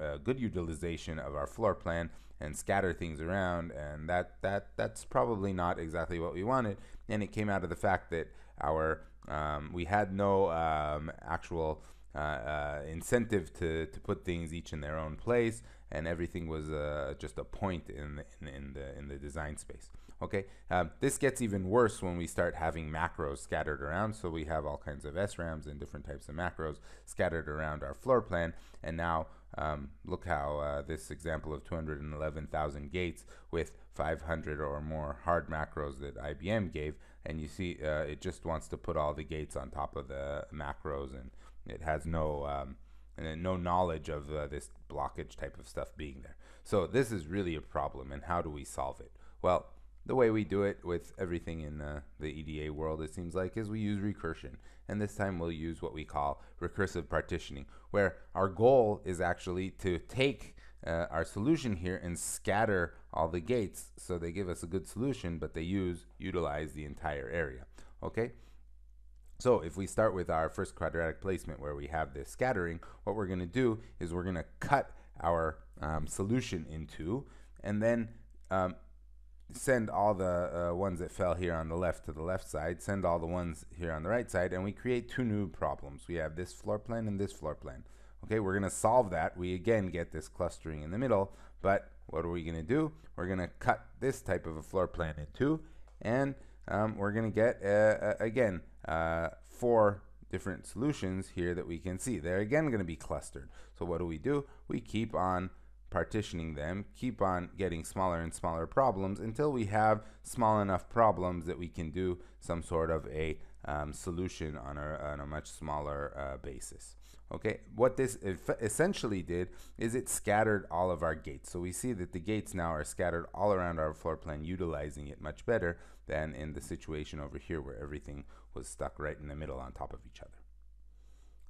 uh, good utilization of our floor plan and scatter things around and that that that's probably not exactly what we wanted and it came out of the fact that our um, we had no um, actual uh, uh, incentive to, to put things each in their own place and everything was uh, just a point in the, in, in the in the design space Okay, um, this gets even worse when we start having macros scattered around. So we have all kinds of SRAMs and different types of macros scattered around our floor plan. And now um, look how uh, this example of 211,000 gates with 500 or more hard macros that IBM gave. And you see uh, it just wants to put all the gates on top of the macros and it has no, um, no knowledge of uh, this blockage type of stuff being there. So this is really a problem and how do we solve it? Well, the way we do it with everything in the EDA world, it seems like, is we use recursion. And this time we'll use what we call recursive partitioning, where our goal is actually to take uh, our solution here and scatter all the gates so they give us a good solution, but they use, utilize the entire area. Okay? So if we start with our first quadratic placement where we have this scattering, what we're going to do is we're going to cut our um, solution into, and then um, send all the uh, ones that fell here on the left to the left side, send all the ones here on the right side, and we create two new problems. We have this floor plan and this floor plan. Okay, we're going to solve that. We again get this clustering in the middle, but what are we going to do? We're going to cut this type of a floor plan in two, and um, we're going to get, uh, uh, again, uh, four different solutions here that we can see. They're again going to be clustered. So what do we do? We keep on partitioning them, keep on getting smaller and smaller problems until we have small enough problems that we can do some sort of a um, solution on a, on a much smaller uh, basis. Okay, what this essentially did is it scattered all of our gates. So we see that the gates now are scattered all around our floor plan, utilizing it much better than in the situation over here where everything was stuck right in the middle on top of each other.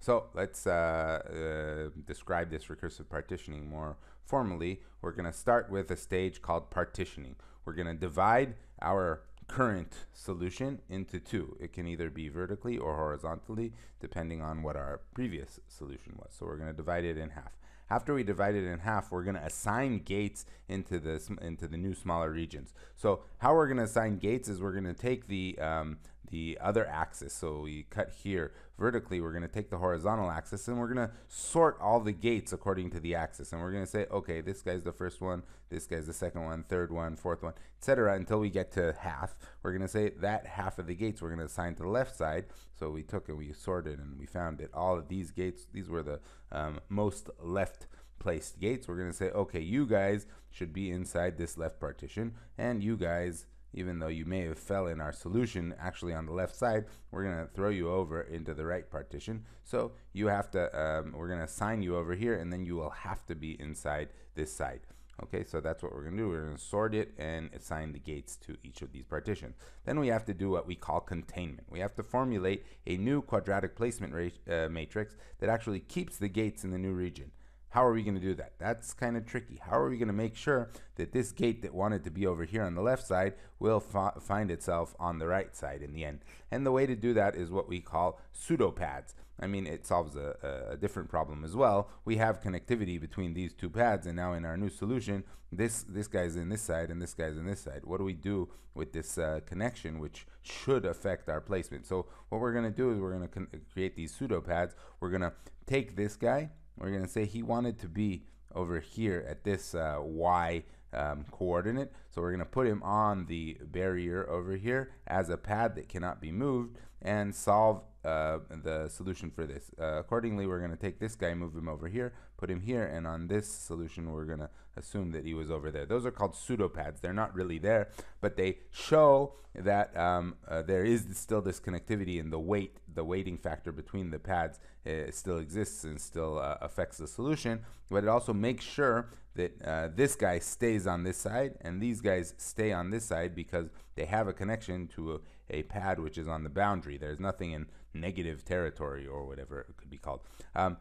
So let's uh, uh, describe this recursive partitioning more formally. We're going to start with a stage called partitioning. We're going to divide our current solution into two. It can either be vertically or horizontally, depending on what our previous solution was. So we're going to divide it in half. After we divide it in half, we're going to assign gates into the into the new smaller regions. So how we're going to assign gates is we're going to take the um, the other axis. So we cut here vertically. We're going to take the horizontal axis and we're going to sort all the gates according to the axis. And we're going to say, okay, this guy's the first one, this guy's the second one, third one, fourth one, etc. Until we get to half. We're going to say that half of the gates we're going to assign to the left side. So we took and we sorted and we found that all of these gates, these were the um, most left placed gates. We're going to say, okay, you guys should be inside this left partition and you guys even though you may have fell in our solution actually on the left side, we're going to throw you over into the right partition. So you have to, um, we're going to assign you over here and then you will have to be inside this side. Okay, so that's what we're going to do. We're going to sort it and assign the gates to each of these partitions. Then we have to do what we call containment. We have to formulate a new quadratic placement uh, matrix that actually keeps the gates in the new region. How are we going to do that? That's kind of tricky. How are we going to make sure that this gate that wanted to be over here on the left side will find itself on the right side in the end? And the way to do that is what we call pseudopads. I mean, it solves a, a, different problem as well. We have connectivity between these two pads, and now in our new solution, this this guy's in this side and this guy's in this side. What do we do with this uh, connection, which should affect our placement? So what we're going to do is we're going to create these pseudopads. We're going to take this guy we're going to say he wanted to be over here at this uh, y um, coordinate. So we're going to put him on the barrier over here as a pad that cannot be moved and solve uh, the solution for this. Uh, accordingly, we're going to take this guy, move him over here, put him here, and on this solution, we're going to assume that he was over there. Those are called pseudopads. They're not really there, but they show that um, uh, there is still this connectivity in the weight, the weighting factor between the pads uh, still exists and still uh, affects the solution, but it also makes sure that uh, this guy stays on this side and these guys stay on this side because they have a connection to a, a pad which is on the boundary. There's nothing in negative territory or whatever it could be called. Um,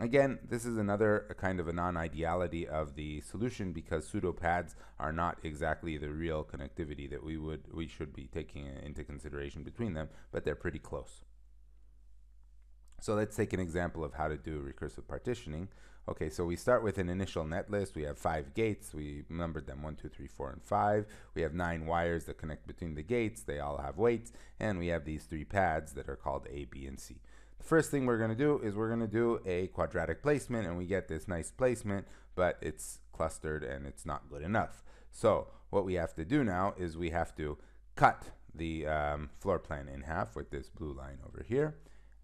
Again, this is another kind of a non-ideality of the solution because pseudopads are not exactly the real connectivity that we would we should be taking into consideration between them, but they're pretty close. So let's take an example of how to do recursive partitioning. Okay, so we start with an initial net list. We have five gates. We numbered them one, two, three, four, and five. We have nine wires that connect between the gates. They all have weights. And we have these three pads that are called A, B, and C. The first thing we're going to do is we're going to do a quadratic placement and we get this nice placement, but it's clustered and it's not good enough. So what we have to do now is we have to cut the um, floor plan in half with this blue line over here.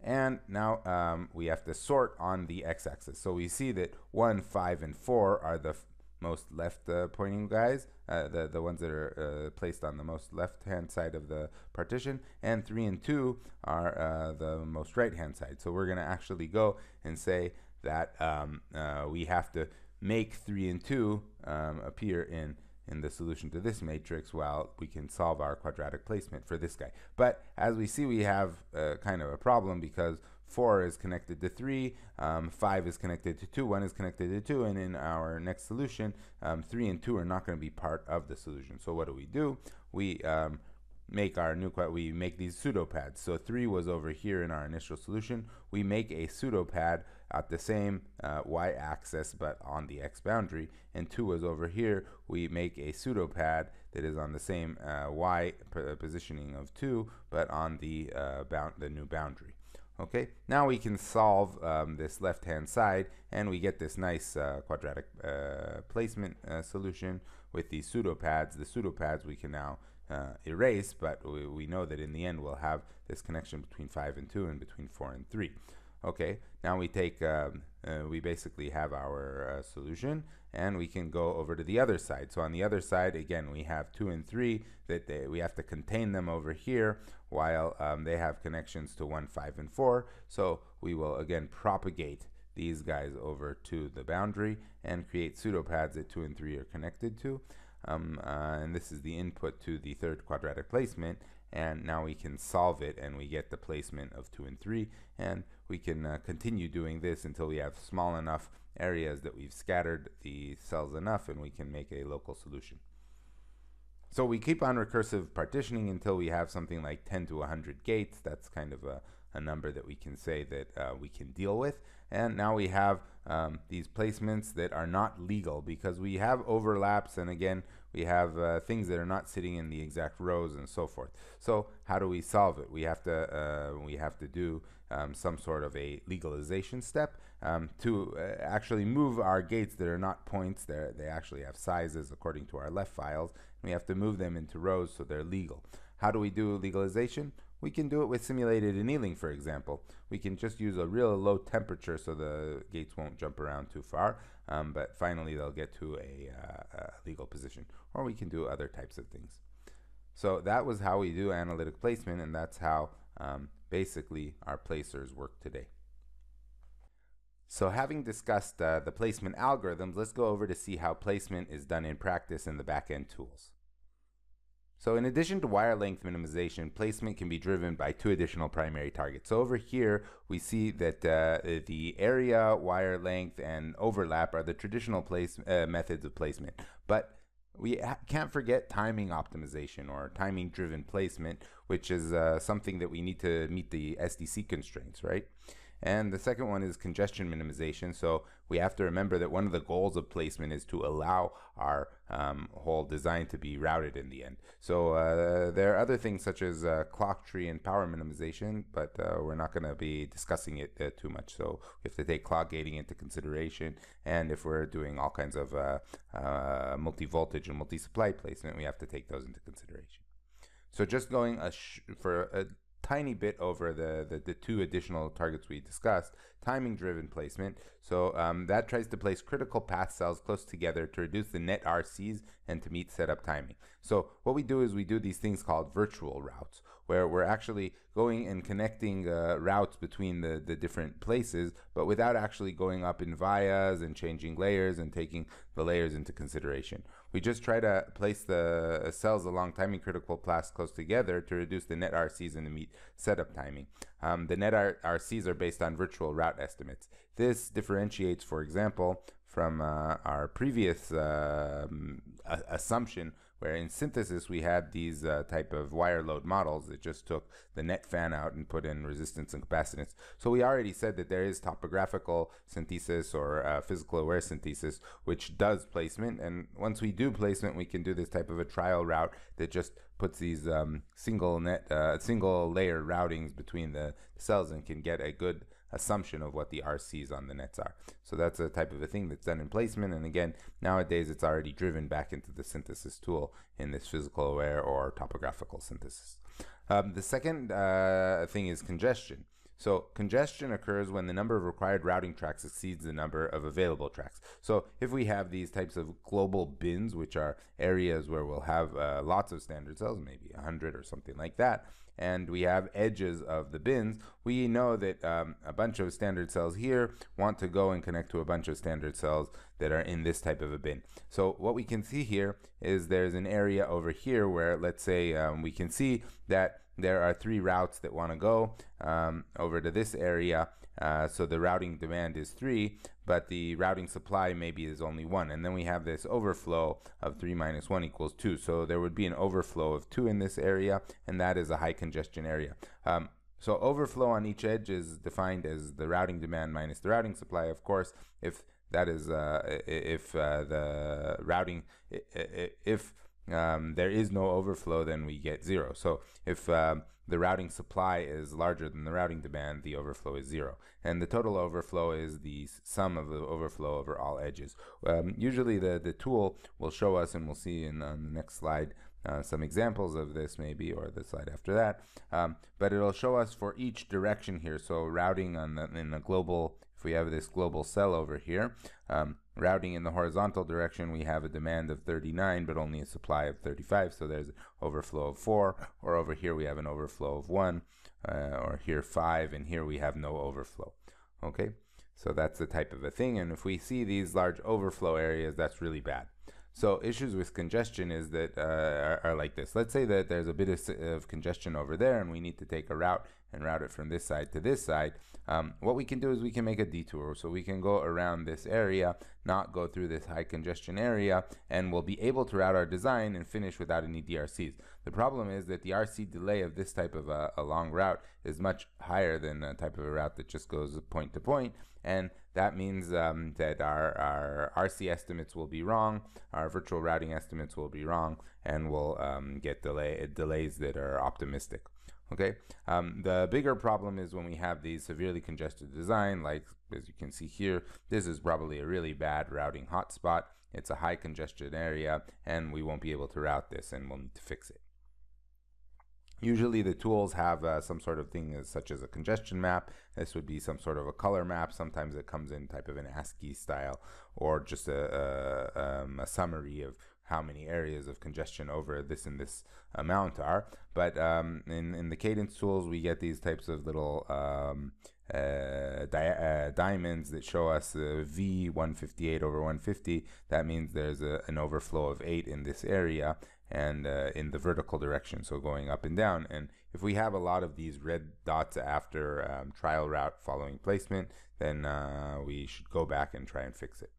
And now um, we have to sort on the x-axis. So we see that 1, 5, and 4 are the most left uh, pointing guys, uh, the, the ones that are uh, placed on the most left hand side of the partition, and 3 and 2 are uh, the most right hand side. So we're going to actually go and say that um, uh, we have to make 3 and 2 um, appear in in the solution to this matrix well, we can solve our quadratic placement for this guy. But as we see, we have uh, kind of a problem because 4 is connected to 3, um, 5 is connected to 2, 1 is connected to 2, and in our next solution, um, 3 and 2 are not going to be part of the solution. So what do we do? We um, make our new, quad we make these pseudopads. So 3 was over here in our initial solution. We make a pseudopad at the same uh, y-axis but on the x boundary, and 2 was over here. We make a pseudopad that is on the same uh, y positioning of 2 but on the, uh, bound the new boundary. Okay, now we can solve um, this left-hand side and we get this nice uh, quadratic uh, placement uh, solution with these pseudopads. The pseudopads we can now uh, erase, but we, we, know that in the end we'll have this connection between 5 and 2 and between 4 and 3. Okay, now we take, um, uh, we basically have our uh, solution and we can go over to the other side. So on the other side, again, we have 2 and 3 that they, we have to contain them over here while um, they have connections to 1, 5, and 4. So we will again propagate these guys over to the boundary and create pseudopads that 2 and 3 are connected to. Um, uh, and this is the input to the third quadratic placement and now we can solve it and we get the placement of 2 and 3 and we can uh, continue doing this until we have small enough areas that we've scattered the cells enough and we can make a local solution. So we keep on recursive partitioning until we have something like 10 to 100 gates. That's kind of a, a number that we can say that uh, we can deal with. And now we have um, these placements that are not legal because we have overlaps and again we have uh, things that are not sitting in the exact rows and so forth. So how do we solve it? We have to uh, we have to do um, some sort of a legalization step um, to uh, actually move our gates that are not points. They they actually have sizes according to our LEF files. We have to move them into rows so they're legal. How do we do legalization? We can do it with simulated annealing, for example. We can just use a real low temperature so the gates won't jump around too far, um, but finally they'll get to a, uh, a legal position. Or we can do other types of things. So that was how we do analytic placement, and that's how um, basically our placers work today. So having discussed uh, the placement algorithms, let's go over to see how placement is done in practice in the backend tools. So in addition to wire length minimization, placement can be driven by two additional primary targets. So over here, we see that uh, the area, wire length, and overlap are the traditional place, uh, methods of placement. But we can't forget timing optimization or timing driven placement, which is uh, something that we need to meet the SDC constraints, right? And the second one is congestion minimization. So we have to remember that one of the goals of placement is to allow our um, whole design to be routed in the end. So uh, there are other things such as uh, clock tree and power minimization, but uh, we're not going to be discussing it uh, too much. So we have to take clock gating into consideration. And if we're doing all kinds of uh, uh, multi-voltage and multi-supply placement, we have to take those into consideration. So just going for a tiny bit over the, the, the two additional targets we discussed, timing driven placement. So um, that tries to place critical path cells close together to reduce the net RCs and to meet setup timing. So what we do is we do these things called virtual routes, where we're actually going and connecting uh, routes between the, the different places, but without actually going up in vias and changing layers and taking the layers into consideration. We just try to place the cells along timing critical paths close together to reduce the net RCs and to meet setup timing. Um, the net RCs are based on virtual route estimates. This differentiates, for example, from uh, our previous uh, assumption where in synthesis we had these uh, type of wire load models that just took the net fan out and put in resistance and capacitance. So we already said that there is topographical synthesis or uh, physical aware synthesis, which does placement. And once we do placement, we can do this type of a trial route that just puts these um, single net, uh, single layer routings between the cells and can get a good assumption of what the RCs on the nets are. So that's a type of a thing that's done in placement. And again, nowadays it's already driven back into the synthesis tool in this physical aware or topographical synthesis. Um, the second uh, thing is congestion. So congestion occurs when the number of required routing tracks exceeds the number of available tracks. So if we have these types of global bins, which are areas where we'll have uh, lots of standard cells, maybe 100 or something like that, and we have edges of the bins, we know that um, a bunch of standard cells here want to go and connect to a bunch of standard cells that are in this type of a bin. So what we can see here is there's an area over here where let's say um, we can see that there are three routes that want to go um, over to this area. Uh, so the routing demand is three, but the routing supply maybe is only one. And then we have this overflow of three minus one equals two. So there would be an overflow of two in this area, and that is a high congestion area. Um, so overflow on each edge is defined as the routing demand minus the routing supply. Of course, if that is uh, if uh, the routing if um, there is no overflow, then we get zero. So if um, the routing supply is larger than the routing demand, the overflow is zero. And the total overflow is the sum of the overflow over all edges. Um, usually the, the tool will show us, and we'll see in on the next slide, uh, some examples of this maybe, or the slide after that. Um, but it'll show us for each direction here. So routing on the, in the global, we have this global cell over here, um, routing in the horizontal direction, we have a demand of 39, but only a supply of 35. So there's overflow of 4. Or over here, we have an overflow of 1. Uh, or here 5. And here we have no overflow. Okay? So that's the type of a thing. And if we see these large overflow areas, that's really bad. So issues with congestion is that uh, are, are, like this. Let's say that there's a bit of, of, congestion over there, and we need to take a route and route it from this side to this side, um, what we can do is we can make a detour. So we can go around this area, not go through this high congestion area, and we'll be able to route our design and finish without any DRCs. The problem is that the RC delay of this type of a, a long route is much higher than a type of a route that just goes point to point, and that means um, that our, our RC estimates will be wrong, our virtual routing estimates will be wrong, and we'll um, get delay delays that are optimistic. Okay, um, the bigger problem is when we have these severely congested design, like as you can see here, this is probably a really bad routing hotspot. It's a high congestion area, and we won't be able to route this, and we'll need to fix it. Usually the tools have uh, some sort of thing as, such as a congestion map. This would be some sort of a color map. Sometimes it comes in type of an ASCII style or just a, a, um, a summary of how many areas of congestion over this and this amount are. But um, in, in the cadence tools, we get these types of little um, uh, di uh, diamonds that show us uh, V 158 over 150. That means there's a, an overflow of 8 in this area and uh, in the vertical direction, so going up and down. And if we have a lot of these red dots after um, trial route following placement, then uh, we should go back and try and fix it.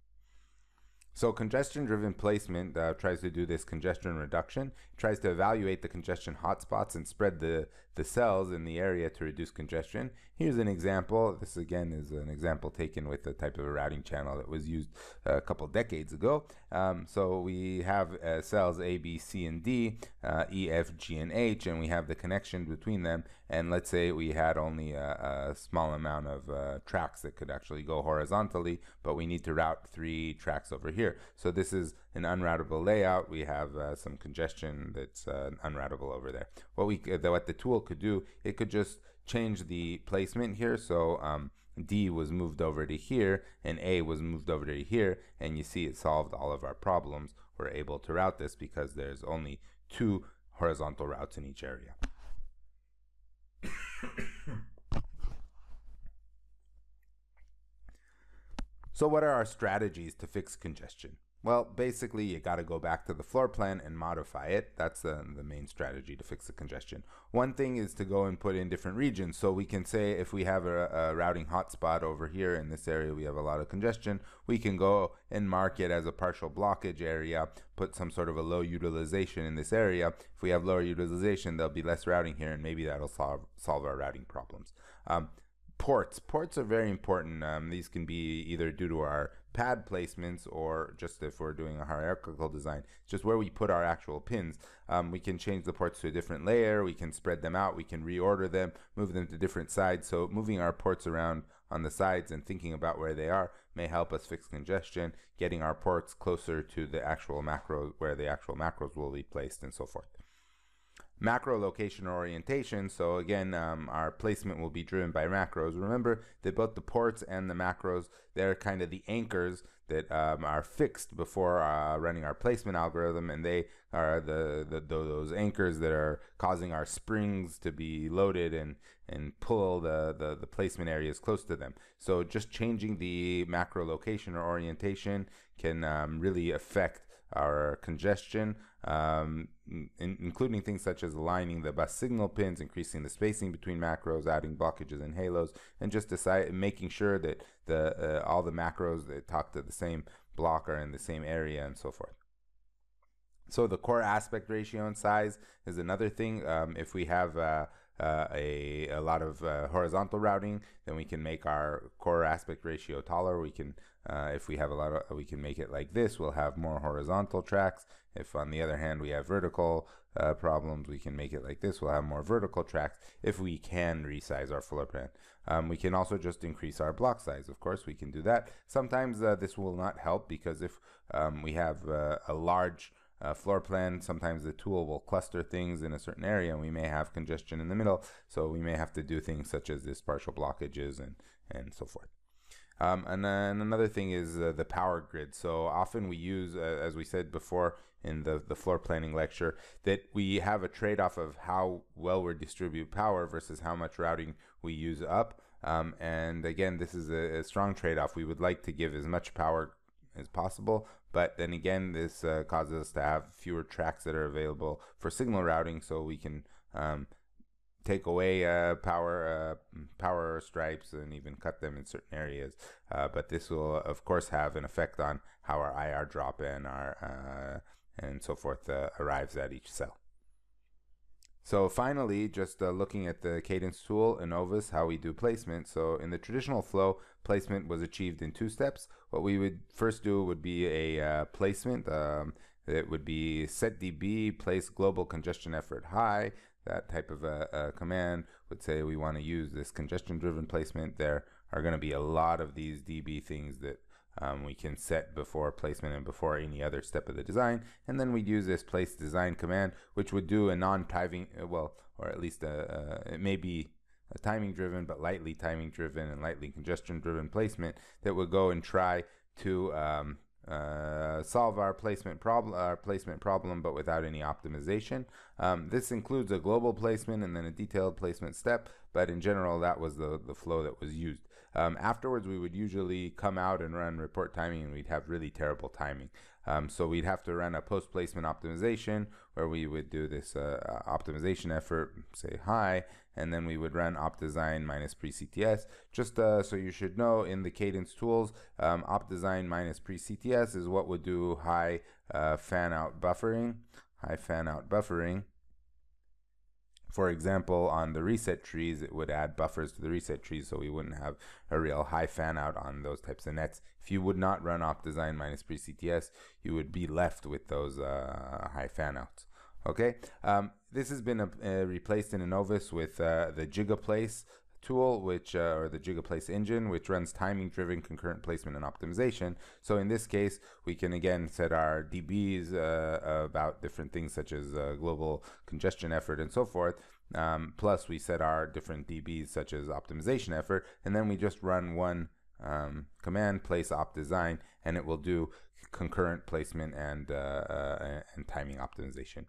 So congestion-driven placement uh, tries to do this congestion reduction. It tries to evaluate the congestion hotspots and spread the, the cells in the area to reduce congestion. Here's an example. This again is an example taken with a type of a routing channel that was used a couple decades ago. Um, so we have uh, cells A, B, C, and D, uh, E, F, G, and H, and we have the connection between them. And let's say we had only a, a small amount of uh, tracks that could actually go horizontally, but we need to route three tracks over here. So this is an unroutable layout. We have uh, some congestion that's uh, unroutable over there. What we what the tool could do, it could just change the placement here. So um, D was moved over to here and A was moved over to here. And you see it solved all of our problems. We're able to route this because there's only two horizontal routes in each area. so what are our strategies to fix congestion? Well, basically, you got to go back to the floor plan and modify it. That's the, the main strategy to fix the congestion. One thing is to go and put in different regions. So we can say if we have a, a routing hotspot over here in this area, we have a lot of congestion, we can go and mark it as a partial blockage area, put some sort of a low utilization in this area. If we have lower utilization, there'll be less routing here, and maybe that'll solve, solve our routing problems. Um, ports. Ports are very important. Um, these can be either due to our pad placements or just if we're doing a hierarchical design, just where we put our actual pins. Um, we can change the ports to a different layer. We can spread them out. We can reorder them, move them to different sides. So moving our ports around on the sides and thinking about where they are may help us fix congestion, getting our ports closer to the actual macro where the actual macros will be placed and so forth macro location or orientation. So again, um, our placement will be driven by macros. Remember that both the ports and the macros, they're kind of the anchors that um, are fixed before uh, running our placement algorithm, and they are the, the, those anchors that are causing our springs to be loaded and and pull the, the the placement areas close to them. So just changing the macro location or orientation can um, really affect our congestion, um, in, including things such as aligning the bus signal pins, increasing the spacing between macros, adding blockages and halos, and just decide making sure that the uh, all the macros that talk to the same block are in the same area and so forth. So the core aspect ratio and size is another thing. Um, if we have uh, uh, a, a lot of uh, horizontal routing, then we can make our core aspect ratio taller. We can, uh, if we have a lot of, we can make it like this. We'll have more horizontal tracks. If on the other hand we have vertical uh, problems, we can make it like this. We'll have more vertical tracks if we can resize our floor plan. Um, we can also just increase our block size. Of course, we can do that. Sometimes uh, this will not help because if um, we have uh, a large floor plan. Sometimes the tool will cluster things in a certain area and we may have congestion in the middle. So we may have to do things such as this partial blockages and, and so forth. Um, and then another thing is uh, the power grid. So often we use, uh, as we said before in the, the floor planning lecture, that we have a trade off of how well we distribute power versus how much routing we use up. Um, and again, this is a, a strong trade off. We would like to give as much power as possible, but then again, this uh, causes us to have fewer tracks that are available for signal routing, so we can um, take away uh, power uh, power stripes and even cut them in certain areas. Uh, but this will, of course, have an effect on how our IR drop in our uh, and so forth uh, arrives at each cell. So finally, just uh, looking at the cadence tool Innovus, how we do placement. So in the traditional flow, placement was achieved in two steps. What we would first do would be a uh, placement. Um, it would be set dB, place global congestion effort high. That type of a, a command would say we want to use this congestion driven placement. There are going to be a lot of these dB things that um, we can set before placement and before any other step of the design. And then we'd use this place design command, which would do a non-timing, uh, well, or at least a, a, it may be a timing driven, but lightly timing driven and lightly congestion driven placement that would go and try to um, uh, solve our placement problem, our placement problem, but without any optimization. Um, this includes a global placement and then a detailed placement step, but in general, that was the, the flow that was used. Um, afterwards, we would usually come out and run report timing, and we'd have really terrible timing. Um, so we'd have to run a post placement optimization where we would do this uh, optimization effort, say high, and then we would run optDesign minus pre-CTS. Just uh, so you should know, in the Cadence tools, um, optDesign minus pre-CTS is what would do high uh, fan out buffering, high fan out buffering. For example, on the reset trees, it would add buffers to the reset trees so we wouldn't have a real high fan out on those types of nets. If you would not run optDesign minus pre-CTS, you would be left with those uh, high fan outs. Okay, um, this has been uh, replaced in Innovus with uh, the GigaPlace tool, which uh, or the GigaPlace engine, which runs timing-driven concurrent placement and optimization. So in this case, we can again set our DBs uh, about different things such as uh, global congestion effort and so forth. Um, plus, we set our different DBs such as optimization effort, and then we just run one um, command place_opt_design, and it will do concurrent placement and uh, uh, and timing optimization.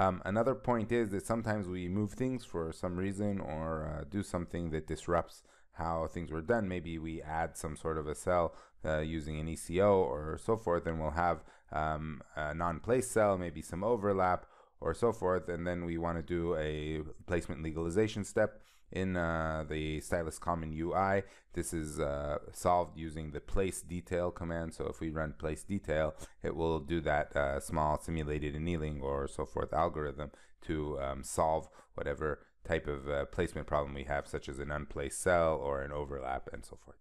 Um, another point is that sometimes we move things for some reason or uh, do something that disrupts how things were done. Maybe we add some sort of a cell uh, using an ECO or so forth, and we'll have um, a non-place cell, maybe some overlap or so forth, and then we want to do a placement legalization step in uh, the Stylus Common UI. This is uh, solved using the place_detail command. So if we run place_detail, it will do that uh, small simulated annealing or so forth algorithm to um, solve whatever type of uh, placement problem we have, such as an unplaced cell or an overlap and so forth.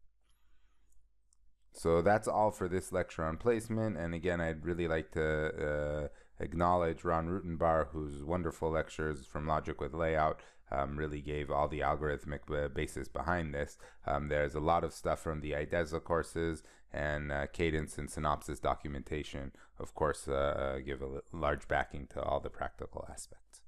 So that's all for this lecture on placement. And again, I'd really like to uh, acknowledge Rob Rutenbar, whose wonderful lectures from Logic with Layout um, really gave all the algorithmic uh, basis behind this. Um, there's a lot of stuff from the IDESA courses and uh, cadence and Synopsys documentation, of course, uh, give a large backing to all the practical aspects.